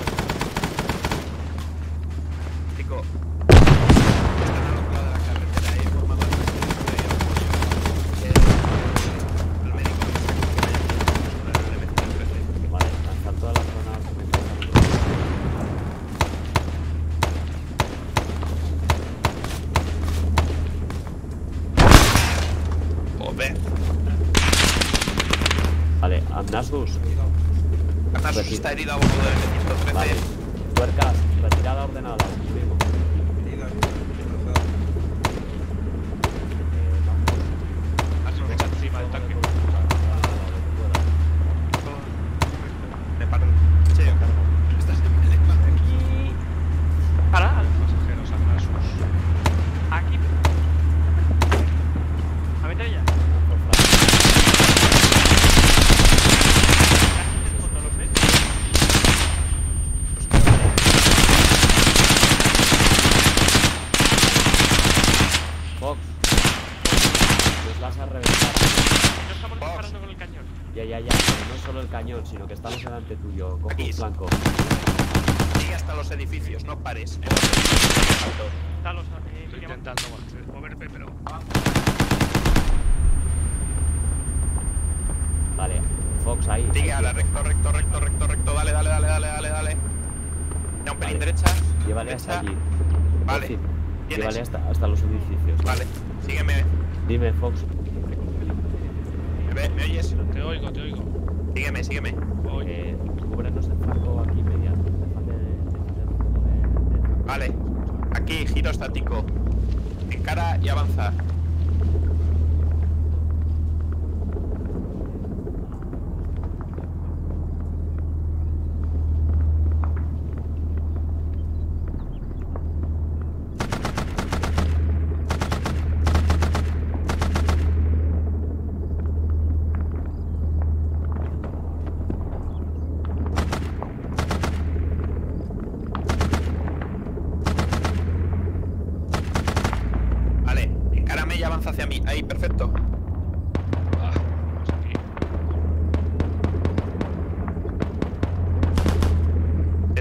sígueme.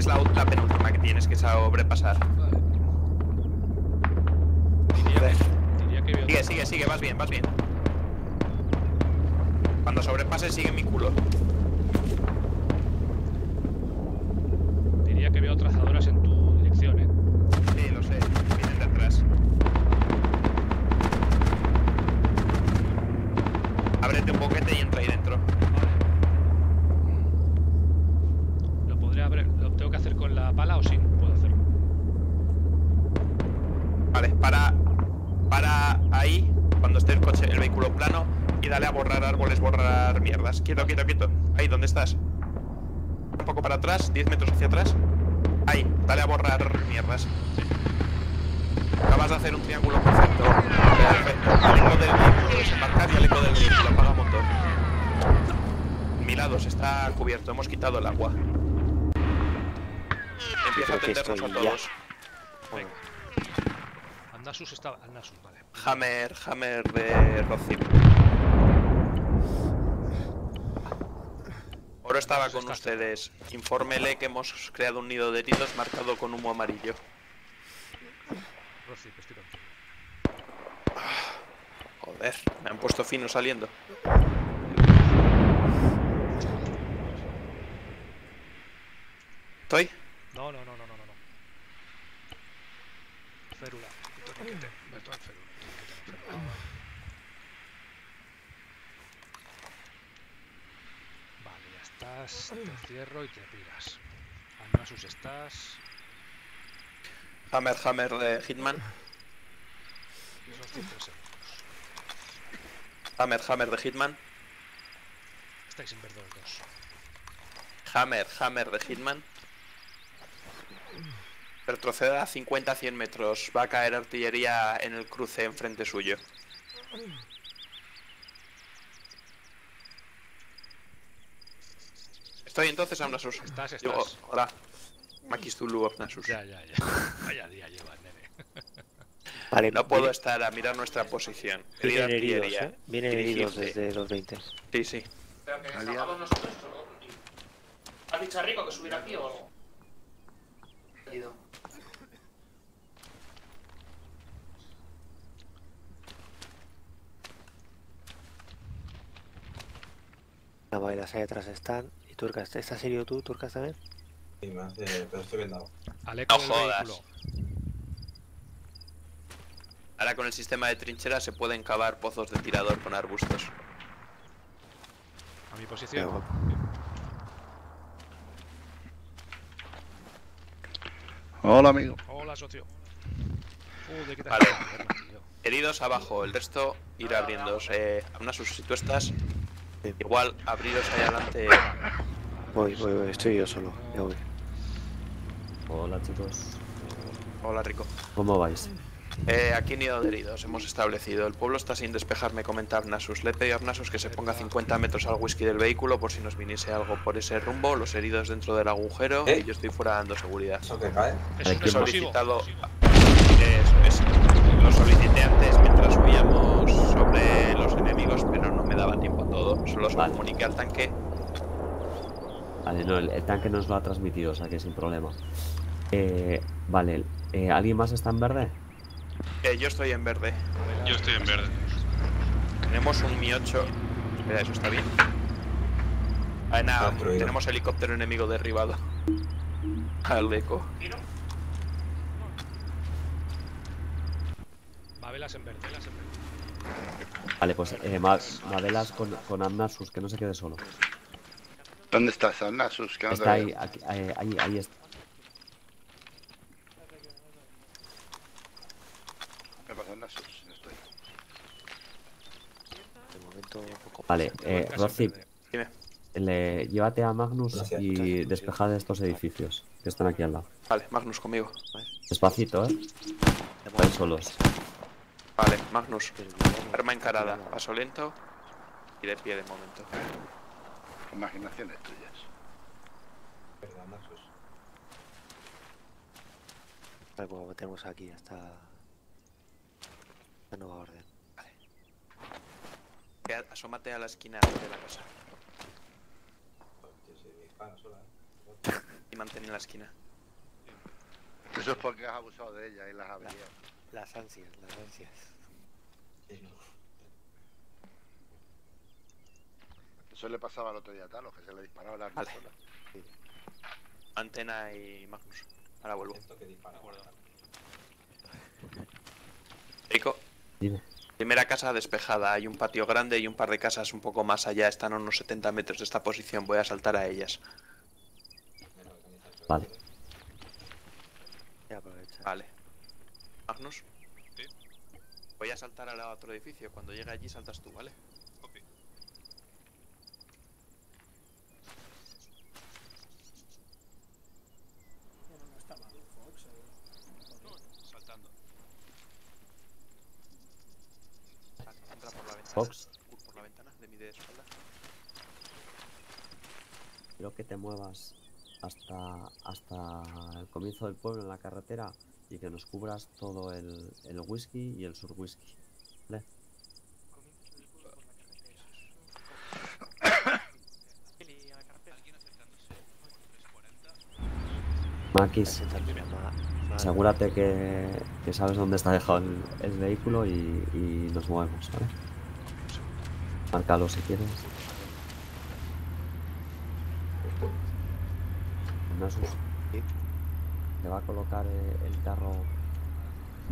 la, la penúltima que tienes que sobrepasar. Sigue, sigue, sigue, vas bien, vas bien. Cuando sobrepases sigue mi culo. Hammer, de Rocío. Oro estaba con ustedes. Infórmele que hemos creado un nido de heridos marcado con humo amarillo. Rossi, estoy. Ah, joder, me han puesto fino saliendo. ¿Estoy? estás, te cierro y te piras. Anima sus estás. Hammer, hammer de Hitman. Hammer, hammer de Hitman. Estáis en verdad los dos. Hammer, hammer de Hitman. Retroceda a 50-100 metros. Va a caer artillería en el cruce enfrente suyo. Estoy entonces Amnasus. Estás, estás. Digo, hola. Maquis Zulu of Nasus. Ya, ya, ya. Vaya día lleva, nene. Vale, No puedo viene- estar a mirar nuestra posición. Vienen heridos, ¿eh? Vienen heridos desde los 20. Sí, sí. Pero que nosotros. ¿Has dicho a Rico que subir aquí o algo? Herido. La bailas ahí atrás están. ¿Y Turcas? ¿Estás herido tú, Turcas también? Sí, me hace. Pero estoy vendado. Aleco No del jodas. vehículo. Ahora con el sistema de trinchera se pueden cavar pozos de tirador con arbustos. A mi posición. Pero- Hola, amigo. Hola, socio. Qué Vale. Heridos abajo, el resto ir abriéndose. Eh, si tú estás, Sí. igual abriros ahí adelante. Voy, voy, voy. Estoy yo solo. Ya voy. Hola chicos, Hola, Rico. ¿cómo vais? Eh, aquí nido de heridos, hemos establecido. El pueblo está sin despejar, me comenta Abnasus. Le he pedido a Abnasus que se ponga 50 metros al whisky del vehículo por si nos viniese algo por ese rumbo. Los heridos dentro del agujero ¿Eh? y yo estoy fuera dando seguridad. Eso que cae. Es un que He Explosivo. solicitado. Eso es. Lo solicité antes mientras huíamos sobre los enemigos, pero no me daba tiempo a todo. Solo se Vale. comuniqué al tanque. Vale, no, el, el tanque nos lo ha transmitido, o sea que sin problema. Eh, vale, eh, ¿alguien más está en verde? Eh, yo estoy en verde. Yo estoy en verde. Tenemos un Mi 8. Espera, eso está bien. Ah, nada, tenemos helicóptero enemigo derribado. Al eco. Mabelas en verde, velas en verde. Vale, pues eh, Ma- Madelas con, con Amnasus, que no se quede solo. ¿Dónde estás, Nasus? Que no te Está ahí, aquí, eh, ahí, ahí está. ¿Qué pasa, Nasus? Estoy. De momento, poco. Vale, eh, en Rossi, le, llévate a Magnus Gracias. y despejad estos edificios que están aquí al lado. Vale, Magnus conmigo. Despacito, ¿eh? Vais solos. Vale, Magnus. Arma encarada. Paso lento. Y de pie de momento. Imaginaciones tuyas. Verdad. Vale, pues tenemos aquí hasta. La nueva orden. Vale. Asómate a la esquina de la casa. ¿eh? Y mantén en la esquina. Eso es porque has abusado de ella y las averiado. Las ansias, las ansias. Sí, no. Eso le pasaba al otro día a Talos, que se le disparaba la arma Vale. sola. Antena y Magnus. Ahora vuelvo. Esto que dispara. Rico. Dime. Primera casa despejada. Hay un patio grande y un par de casas un poco más allá. Están a unos 70 metros de esta posición. Voy a saltar a ellas. Vale. Ya aprovecha. Vale. Magnus. Sí. Voy a saltar al otro edificio. Cuando llegue allí saltas tú, ¿vale? Ok. Saltando. Vale, entra por la ventana. Fox. Por la ventana de mi de espalda. Quiero que te muevas hasta, hasta el comienzo del pueblo en la carretera y que nos cubras todo el, el whisky y el sur whisky. ¿Vale? Alguien acercándose. 340. Maquis, asegúrate que, que sabes dónde está dejado el, el vehículo y, y nos movemos, ¿vale? Márcalo si quieres. Nasus. Sí. Te va a colocar el carro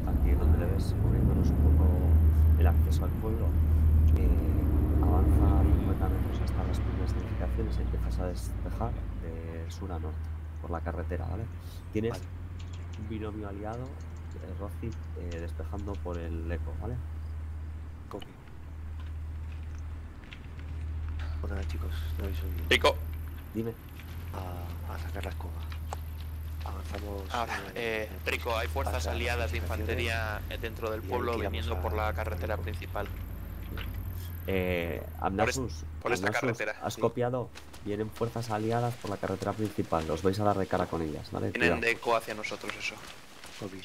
aquí donde le ves, moviéndonos un poco el acceso al pueblo. Eh, avanza 50 metros hasta las primeras edificaciones y empiezas a despejar de sur a norte por la carretera, ¿vale? Tienes un binomio aliado, eh, Rossi, eh, despejando por el eco, ¿vale? Copy. Nada, chicos, no habéis oído. Rico. Dime. A, a sacar la escoba. Avanzamos. Ahora, eh, Rico, hay fuerzas aliadas de infantería dentro del pueblo viniendo a- por la carretera principal. Eh, Amnasus, por esta Amnasus, carretera, has sí. copiado. Vienen fuerzas aliadas por la carretera principal. Os vais a dar de cara con ellas, ¿vale? Tienen Cuidado. de eco hacia nosotros eso. Obvio.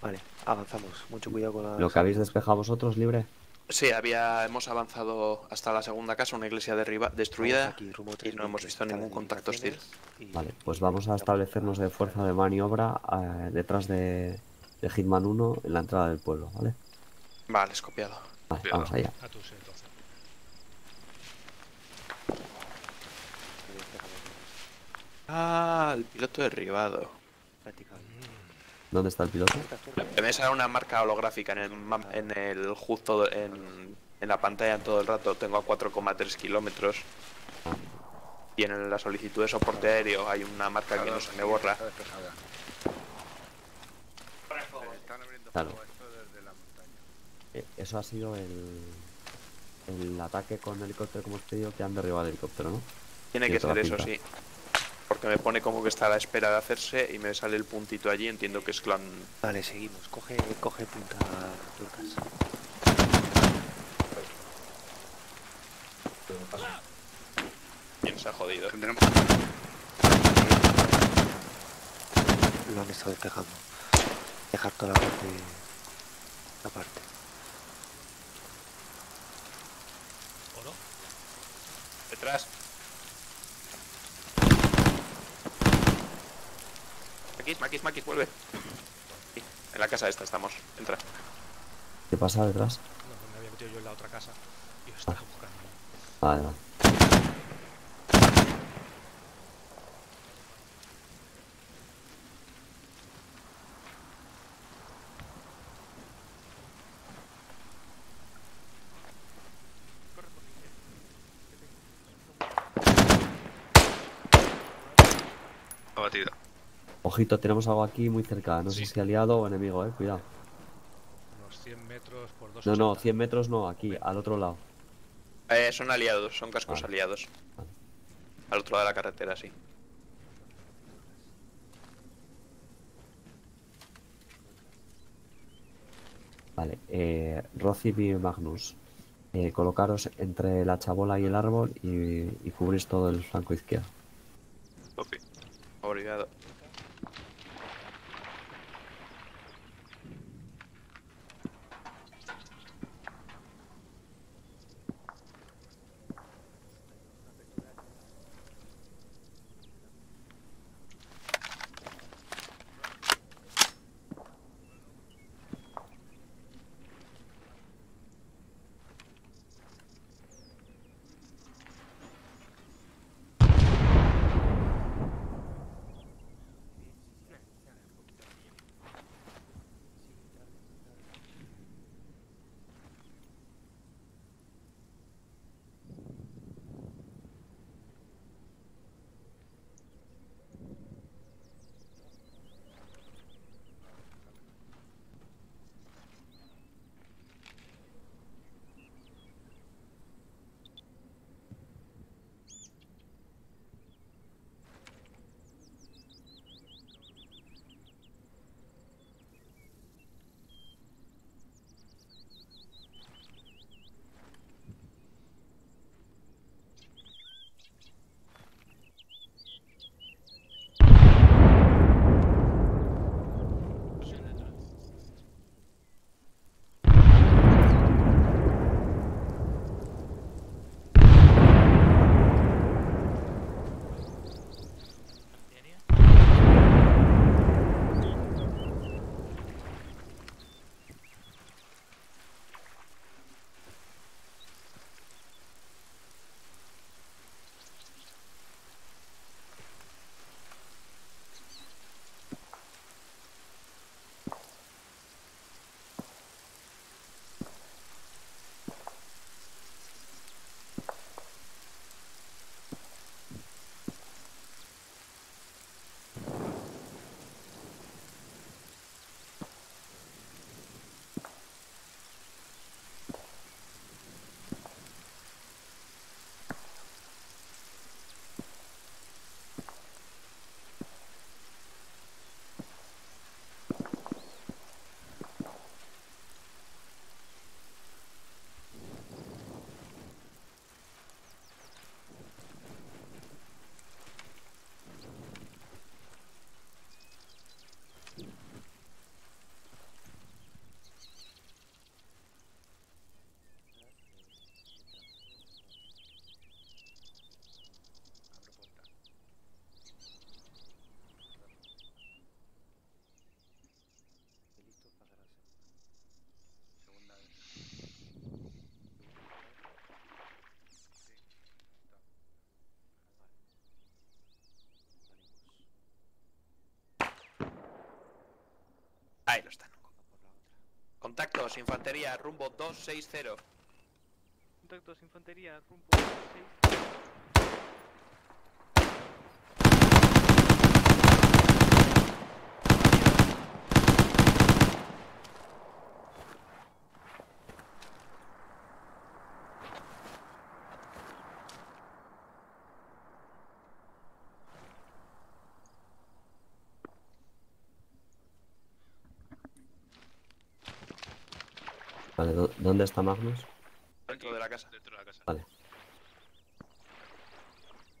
Vale, avanzamos. Mucho cuidado con la. Lo que habéis despejado vosotros, libre. Sí, había, hemos avanzado hasta la segunda casa, una iglesia derriba, destruida, Aquí, rumbo y no hemos visto ningún contacto hostil. Vale, pues vamos a establecernos de fuerza de maniobra eh, detrás de, de Hitman 1 en la entrada del pueblo, ¿vale? Vale, es copiado. Vale, vamos allá. A tus entonces. Ah, el piloto derribado. ¿Dónde está el piloto? Me sale una marca holográfica en el, en el justo en, en la pantalla todo el rato. Tengo a 4,3 kilómetros. Y en la solicitud de soporte aéreo hay una marca que no se me borra. Claro. Eh, Eso ha sido el, el ataque con helicóptero como os he pedido que han derribado el helicóptero, ¿no? Tiene que ser eso, pinta. sí. Porque me pone como que está a la espera de hacerse y me sale el puntito allí. Entiendo que es clan. Vale, seguimos. Coge, coge punta turcas. ¿Quién se ha jodido? Lo han estado despejando. Dejar toda la parte. La parte. Detrás. Maquis, Maquis, Maquis, vuelve. Sí, en la casa esta estamos. Entra. ¿Qué pasa detrás? No, pues me había metido yo en la otra casa y os estaba buscando. Vale, vale. Abatido. Ojito, tenemos algo aquí muy cerca. No sé si aliado o enemigo, eh. Cuidado. Unos 100 metros por dos. No, no, 100 metros no, aquí, al otro lado. Eh, son aliados, son cascos aliados. Al otro lado de la carretera, sí. Vale, eh, Rocib y Magnus. Eh, colocaros entre la chabola y el árbol y, y cubrís todo el flanco izquierdo. Ahí lo están. Contactos, infantería, rumbo 260. Contactos, infantería, rumbo 6. Vale, ¿dó- ¿dónde está Magnus? Dentro de la casa. Dentro de la casa. Vale,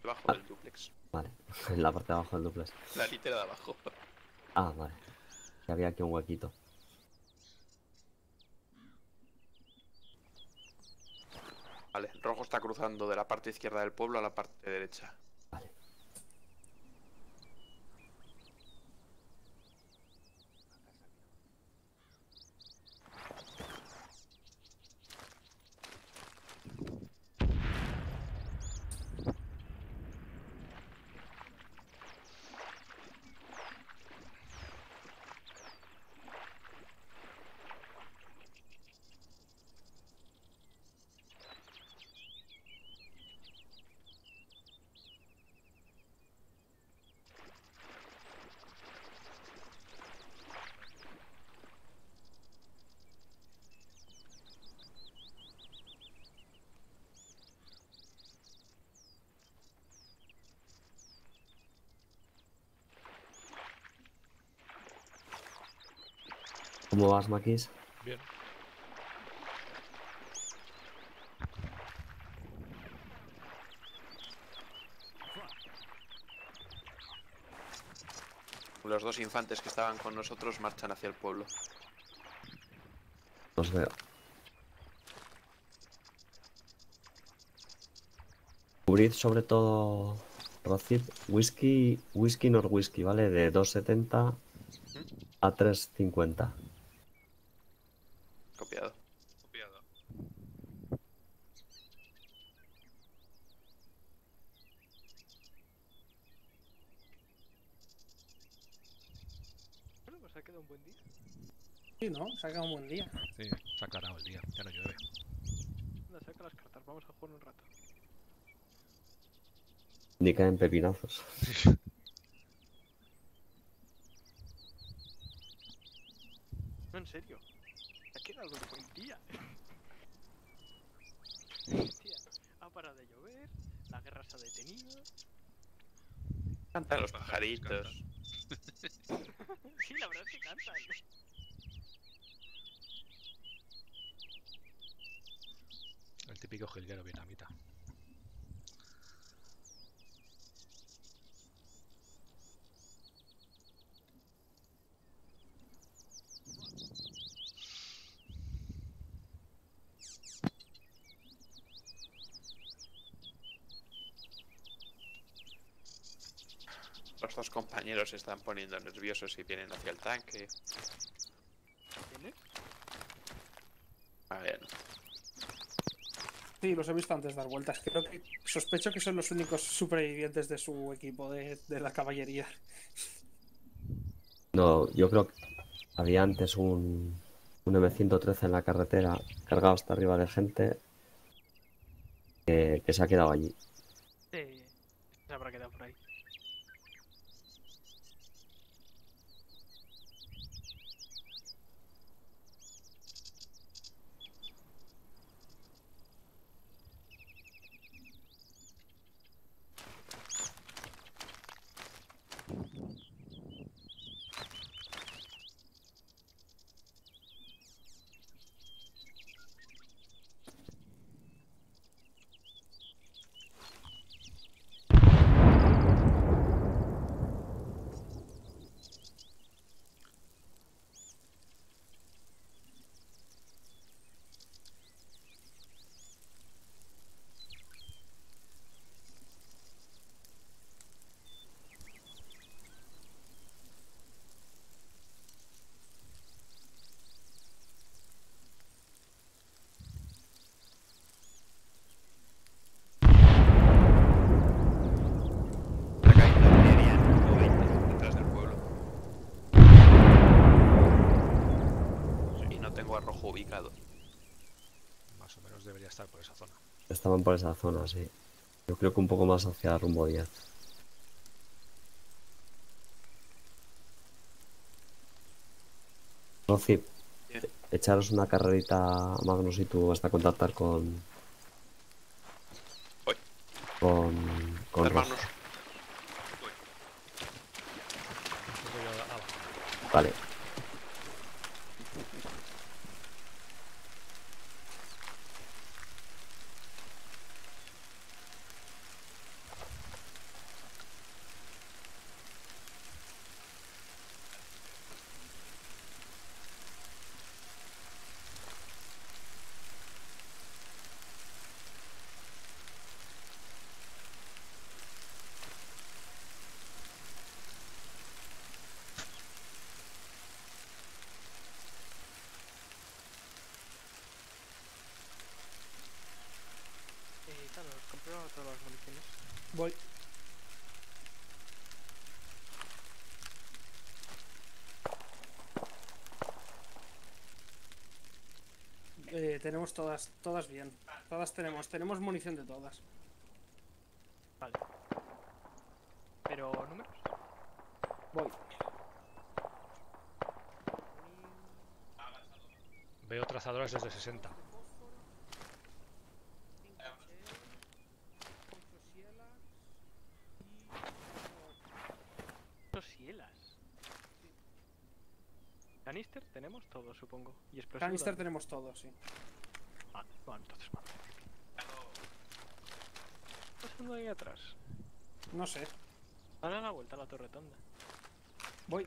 Debajo del duplex. vale. En la parte de abajo del duplex. La litera de abajo. Ah, vale. Que había aquí un huequito. Vale, rojo está cruzando de la parte izquierda del pueblo a la parte derecha. ¿Cómo vas, Maquis? Bien. Los dos infantes que estaban con nosotros marchan hacia el pueblo. Os veo. Cubrid sobre todo Rocip, whisky, whisky nor whisky, ¿vale? De 2.70 a 3.50. Copiado. Copiado. Bueno, pues ha quedado un buen día. Sí, ¿no? Se ha quedado un buen día. Sí, se ha aclarado el día, ya no llueve. Anda, saca las cartas, vamos a jugar un rato. Ni caen pepinazos. No, en serio. Ha quedado un buen día. Hostia, ha parado de llover, la guerra se ha detenido. Cantan los pajaritos. sí, la verdad es que cantan. El típico jilguero vietnamita. Los dos compañeros se están poniendo nerviosos y vienen hacia el tanque. A ver. Sí, los he visto antes dar vueltas. Creo que sospecho que son los únicos supervivientes de su equipo de, de la caballería. No, yo creo que había antes un, un M113 en la carretera cargado hasta arriba de gente que, que se ha quedado allí. Estaban por esa zona, sí. Yo creo que un poco más hacia rumbo 10. Rocip, echaros una carrerita a Magnus y tú hasta contactar con. Voy. Con. Con. Hermanos, abajo. Vale. Eh, claro, compré todas las municiones. Voy. Eh, tenemos todas, todas bien. Todas tenemos, tenemos munición de todas. Vale. Pero, ¿números? Voy. Veo trazadoras desde 60. Los cielas. Canister tenemos todo, supongo. Y explosivos. Canister tenemos todo, sí. Vale, bueno, entonces vale. ¿Qué está pasando ahí atrás? No sé. Dale la vuelta a la torre tonda. Voy.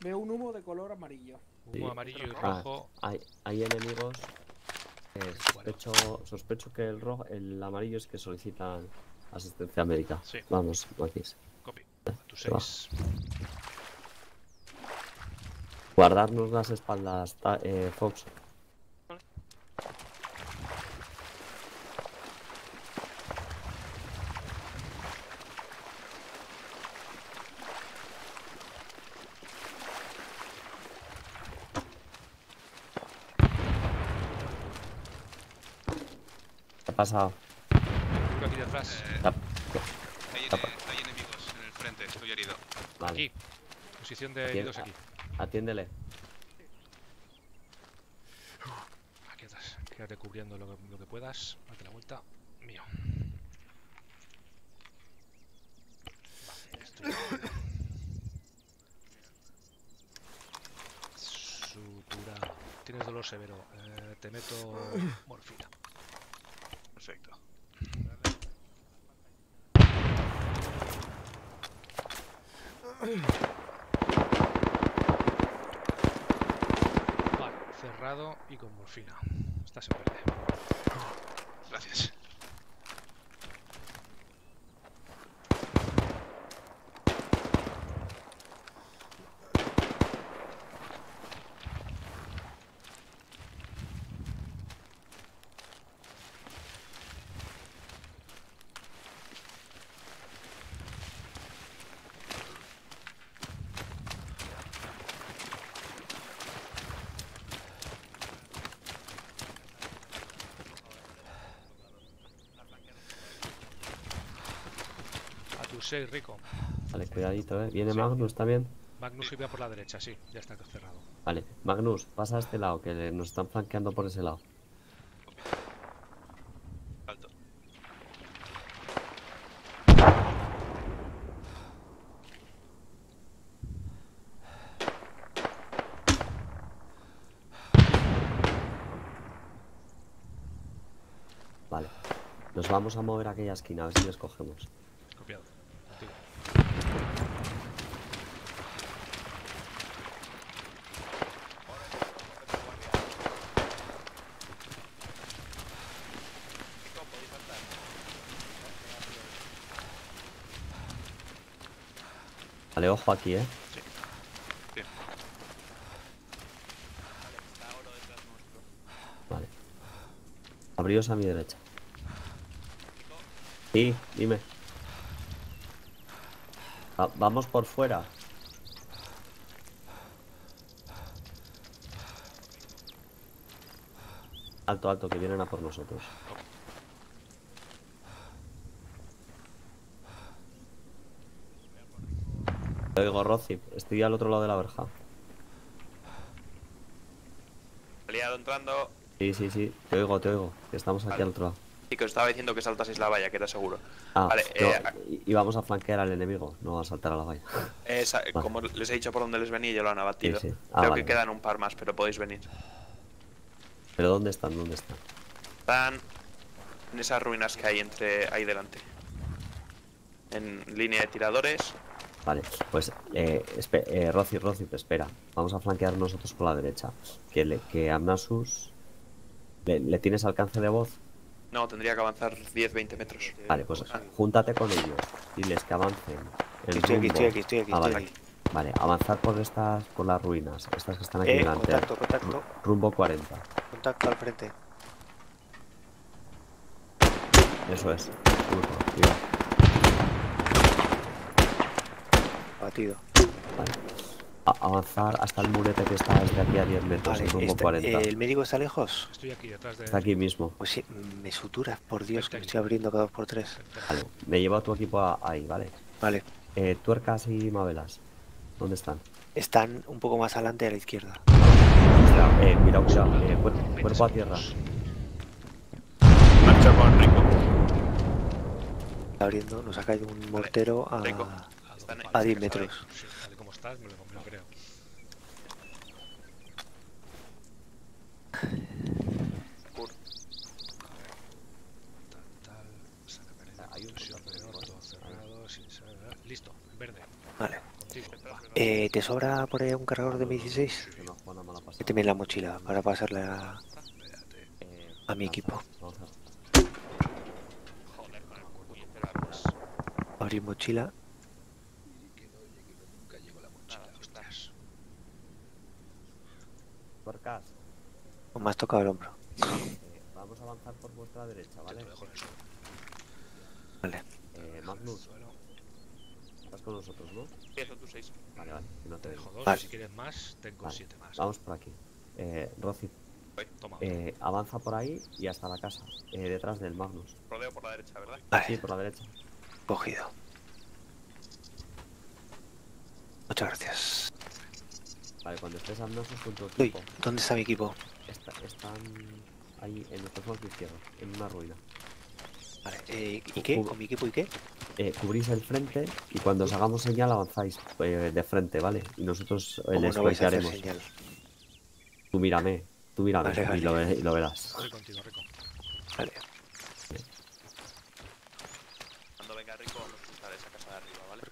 Veo un humo de color amarillo. Humo amarillo y Ah, rojo. hay, hay enemigos. que sospecho, sospecho que el rojo, el amarillo es que solicitan asistencia médica. Sí. Vamos, Maquis. Copy. Va. 6. Guardarnos las espaldas, eh, Fox. Pasado? Aquí detrás. Ta- Hay, Tapa. ene- hay enemigos en el frente, estoy herido. Vale. Aquí. Posición de Atiende- heridos aquí. Atiéndele. Aquí atrás. Quédate cubriendo lo que, lo que puedas. Date la vuelta. Mío. Vale, estoy. Sutura. Tienes dolor severo. Eh, te meto morfina. Perfecto. Vale, cerrado y con morfina. Estás en verde. Gracias. 6, Rico. Vale, cuidadito, eh. Viene Sí. Magnus también. Magnus iba por la derecha, sí. Ya está cerrado. Vale, Magnus, pasa a este lado, que nos están flanqueando por ese lado. Alto. Vale. Nos vamos a mover a aquella esquina, a ver si les cogemos. aquí, ¿eh? Sí. Vale. Abríos a mi derecha. Sí, dime. Vamos por fuera. Alto, alto, que vienen a por nosotros. Te oigo, Rosy. Estoy al otro lado de la verja. Aliado entrando. Sí, sí, sí. Te oigo, te oigo. Estamos aquí al otro lado. Y que os estaba diciendo que saltaseis la valla, que era seguro. Ah, Vale, no, eh, y- vamos a flanquear al enemigo, no a saltar a la valla. esa- como les he dicho por dónde les venía, ya lo han abatido. Sí, sí. Ah, Creo vale, que quedan un par más, pero podéis venir. ¿Pero dónde están? ¿Dónde están? Están en esas ruinas que hay entre ahí delante. En línea de tiradores. Vale, pues eh, eh, Rosy, Rosy, espera. Vamos a flanquear nosotros por la derecha. Que, le, que Amnasus... ¿le, le tienes alcance de voz? No, tendría que avanzar 10-20 metros. Vale, pues júntate con ellos. Diles que avancen. el Estoy aquí, estoy aquí, estoy aquí, Ah, estoy vale. aquí. Vale, avanzar por estas, por las ruinas. Estas que están aquí Eh, delante. contacto, contacto. Ru- Rumbo 40. Contacto al frente. Eso es. Justo, mira. Vale. A- avanzar hasta el murete que está desde aquí a 10 metros, Vale, rumbo está- 40. ¿el médico está lejos? Estoy aquí detrás de. Está aquí mismo. Pues sí, me suturas, por Dios, que me estoy abriendo cada dos por tres. Vale, me llevo a tu equipo a- ahí, ¿vale? Vale. Eh, tuercas y mabelas. ¿Dónde están? Están un poco más adelante a la izquierda. Eh, cuidado, cuidado. eh, cuer- cuerpo a tierra. Marcho con Rico. Está abriendo, nos ha caído un mortero a, a 10 metros. Sí, tal y como estás, me lo, me lo creo. Hay un todo cerrado, sin saber- Listo, verde. Vale. Contigo. Eh, ¿Te sobra por ahí un cargador de M16? Méteme en la mochila para pasarle a, a mi equipo. Abrir mochila. Tuercas. O me has tocado el hombro. eh, vamos a avanzar por vuestra derecha, ¿vale? Vale. Eh, Magnus. Estás con nosotros, ¿no? Sí, son tus seis. Vale, vale. No te Dejo dejo. dos, Vale. si quieres más, tengo Vale, siete más. Vamos por aquí. Eh. Toma. Eh, avanza por ahí y hasta la casa. Eh, detrás del Magnus. Rodeo por la derecha, ¿verdad? Sí, por la derecha. Cogido. Muchas gracias. Vale, cuando estés Amnosos con tu Uy, equipo. ¿dónde está mi equipo? Está- están ahí en nuestro flanco izquierdo, en una ruina. Vale, eh, ¿y qué? ¿Con mi equipo y qué? Eh, cubrís el frente y cuando os hagamos señal avanzáis eh, de frente, ¿vale? Y nosotros eh, ¿Cómo les no? Tú mírame, tú mírame Vale, y, vale. lo, ve- y lo verás. Estoy contigo, Rico. Vale. Cuando venga Rico, vamos a esa casa de arriba, ¿vale?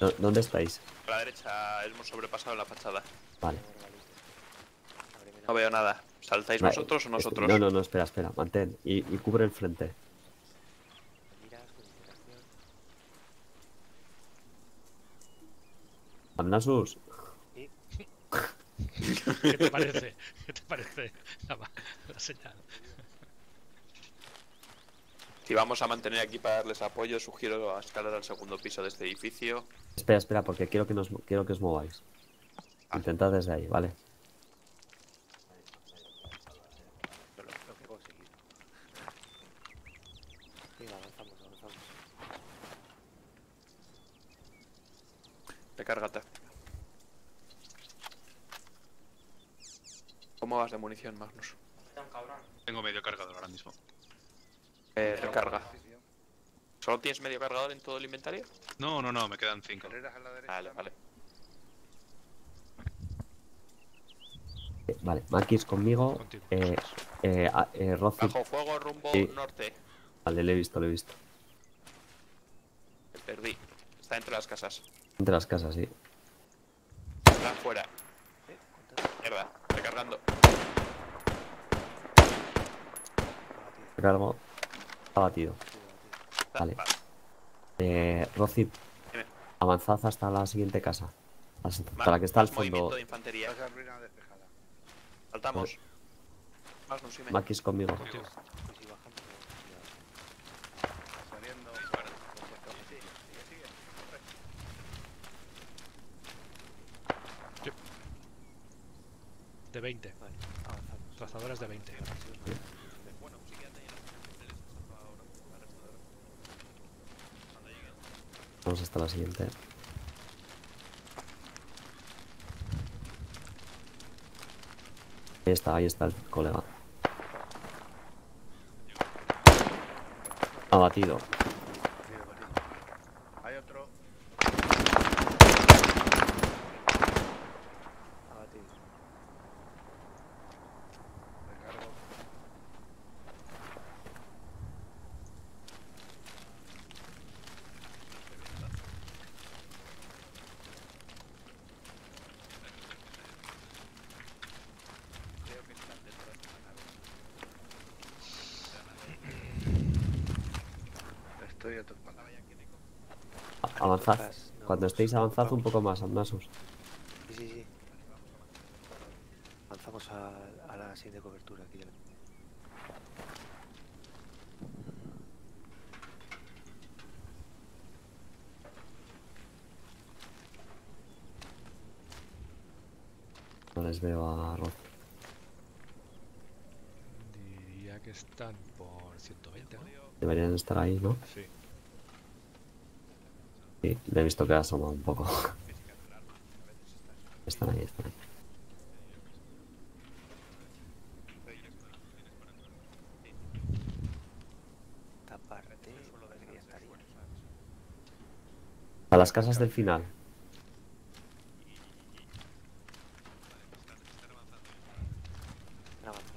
¿Dó- ¿Dónde estáis? Por la derecha hemos sobrepasado la fachada. Vale. No veo nada. ¿Saltáis Vale, vosotros o este- nosotros? No, no, no, espera, espera, mantén. Y, y cubre el frente. Amnasus, ¿Qué te parece? ¿Qué te parece la, la señal? Si vamos a mantener aquí para darles apoyo, sugiero a escalar al segundo piso de este edificio. espera, espera, porque quiero que, nos, quiero que os mováis. Ah. Intentad desde ahí, ¿vale? Recárgate. ¿Cómo vas de munición, Magnus? Tengo medio cargador ahora mismo. Eh, recarga. ¿Solo tienes medio cargador en todo el inventario? No, no, no, me quedan cinco. Vale, vale. Eh, vale, Maquis conmigo. Eh, eh, a- eh, Rosy. Bajo fuego, rumbo Sí. norte. Vale, le he visto, le he visto. Me perdí. Está entre las casas. Entre las casas, sí. Está afuera. Mierda, recargando. Recargo. Está batido. Vale. Eh, Dime. avanzad hasta la siguiente casa. Hasta Ma- la que está al fondo. de infantería. Saltamos. Magnus, dime. Maquis conmigo. De 20. Trazadoras de 20. Vamos hasta la siguiente. Ahí está, ahí está el colega. Abatido. Hay otro. Abatido. Recargo. Estoy a tu espalda. A- Avanzad. Cuando estéis avanzad un poco más, Nasus. Sí, sí, sí. Avanzamos a, a la siguiente cobertura aquí. del- No les veo a Roz. Diría que están por 120, ¿no? Deberían estar ahí, ¿no? Sí. He visto que ha asomado un poco. Están ahí, están ahí. A las casas del final. Están avanzando.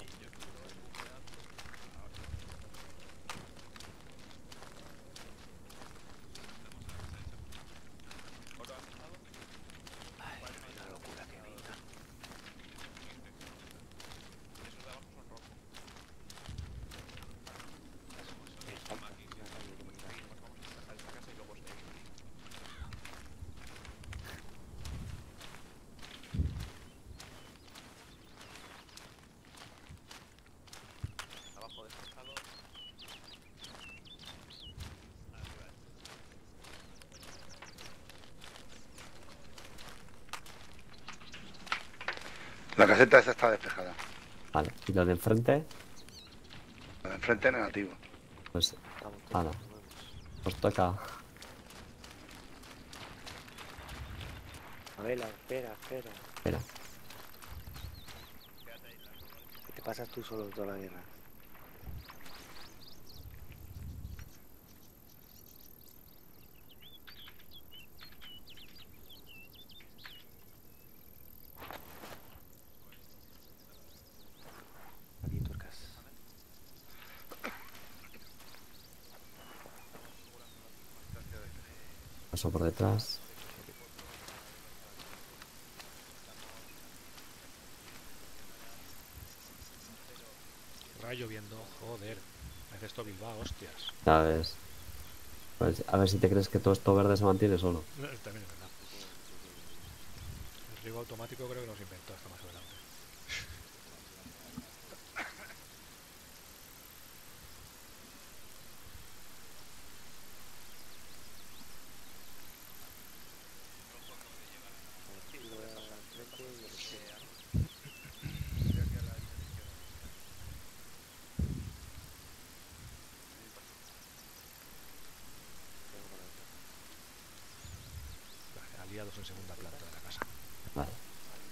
Ay, una locura que pinta. Abajo despejado. La caseta esa está despejada. Vale. Y lo de enfrente, La de enfrente negativo. pues. Nada. Os toca. Abela, espera, espera. Espera. Que te pasas tú solo toda la guerra. Aquí tuercas. Paso por detrás. Rayo viendo, joder. Hace esto Bilbao, hostias. Ya ves. Pues, a ver si te crees que todo esto verde se mantiene solo. También es verdad. El riego automático creo que nos inventó hasta más adelante. Vale, aliados en segunda planta de la casa. Vale.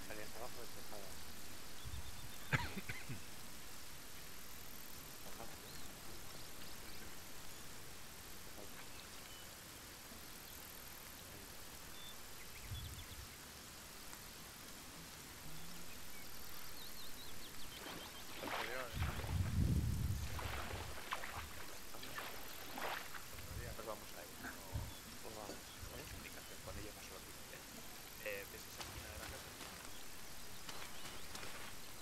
Salías abajo despejada. Pues vamos a ir. No, vamos. Indicación cuando llegas a la ubicación. Eh, ¿Ves esa esquina de la casa?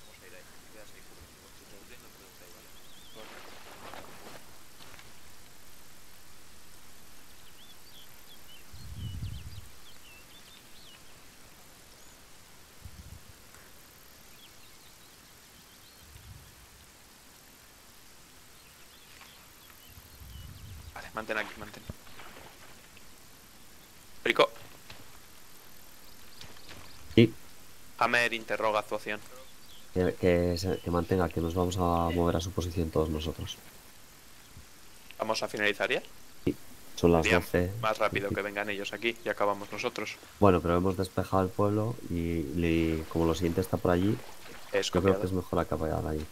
Vamos a ir ahí. Quedas ahí cubriendo. Si te cubriendo, te quedas ahí, ¿vale? Vale, mantén aquí, mantén. Rico. Sí. Hammer interroga actuación. Que, que, se- que mantenga que nos vamos a mover a su posición todos nosotros. Vamos a finalizar ya. Son las Sería 12. Más rápido que vengan ellos aquí y acabamos nosotros. Bueno, pero hemos despejado el pueblo y, como lo siguiente está por allí, Es yo creo que es mejor acabar ahí.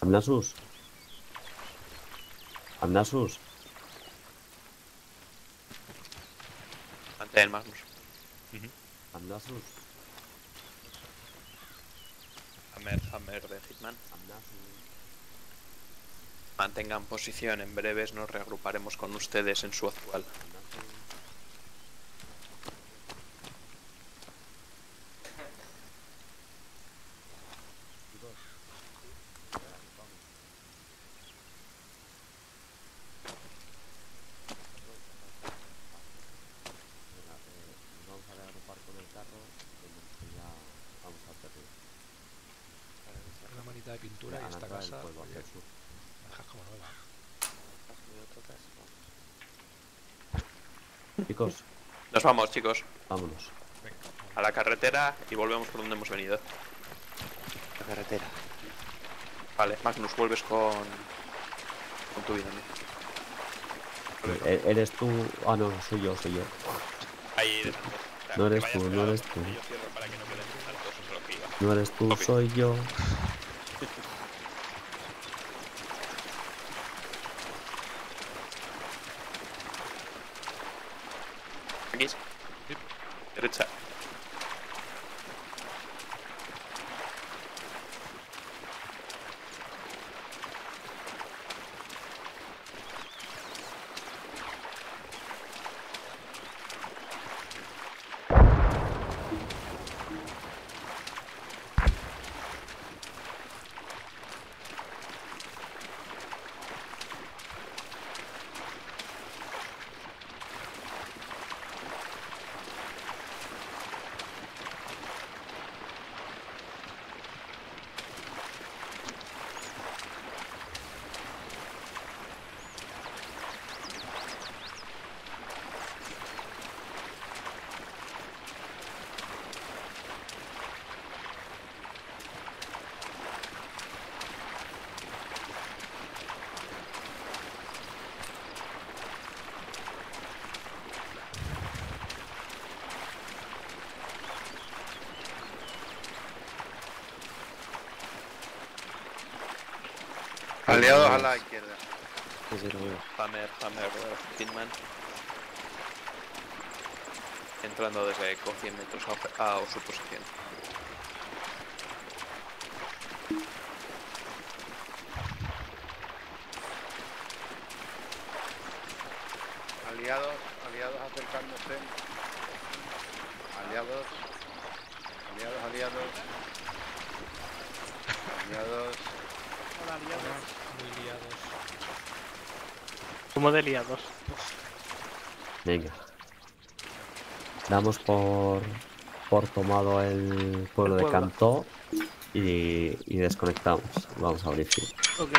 Amnasus. Amnasus. Mantén Magnus. Hammer, Hammer de Hitman. Mantengan posición, en breves nos reagruparemos con ustedes en su actual. Nos vamos a reagrupar con el carro que ya vamos a perder. Una manita de pintura y Van a esta entrar el casa. pueblo hacia oye, el sur. la dejas como nueva. Chicos, Nos vamos, chicos. vámonos. A la carretera y volvemos por donde hemos venido. La carretera. Vale, Magnus, vuelves con. con tu vida, E- ¿Eres tú? Ah, no, soy yo, soy yo. Ahí. O sea, No eres tú, no eres tú. no. No eres tú, soy yo. Aquí. Derecha. Aliados a la izquierda. Hammer, eh, Hitman. Entrando desde eco 100 metros a, a su posición. Aliados, aliados acercándose. Aliados. Aliados, aliados. Aliados. Hola, aliados. Muy liados. Como de liados. Venga. Damos por, por tomado el pueblo de pueblo. Cantó y, y desconectamos. Vamos a abrir. Ok.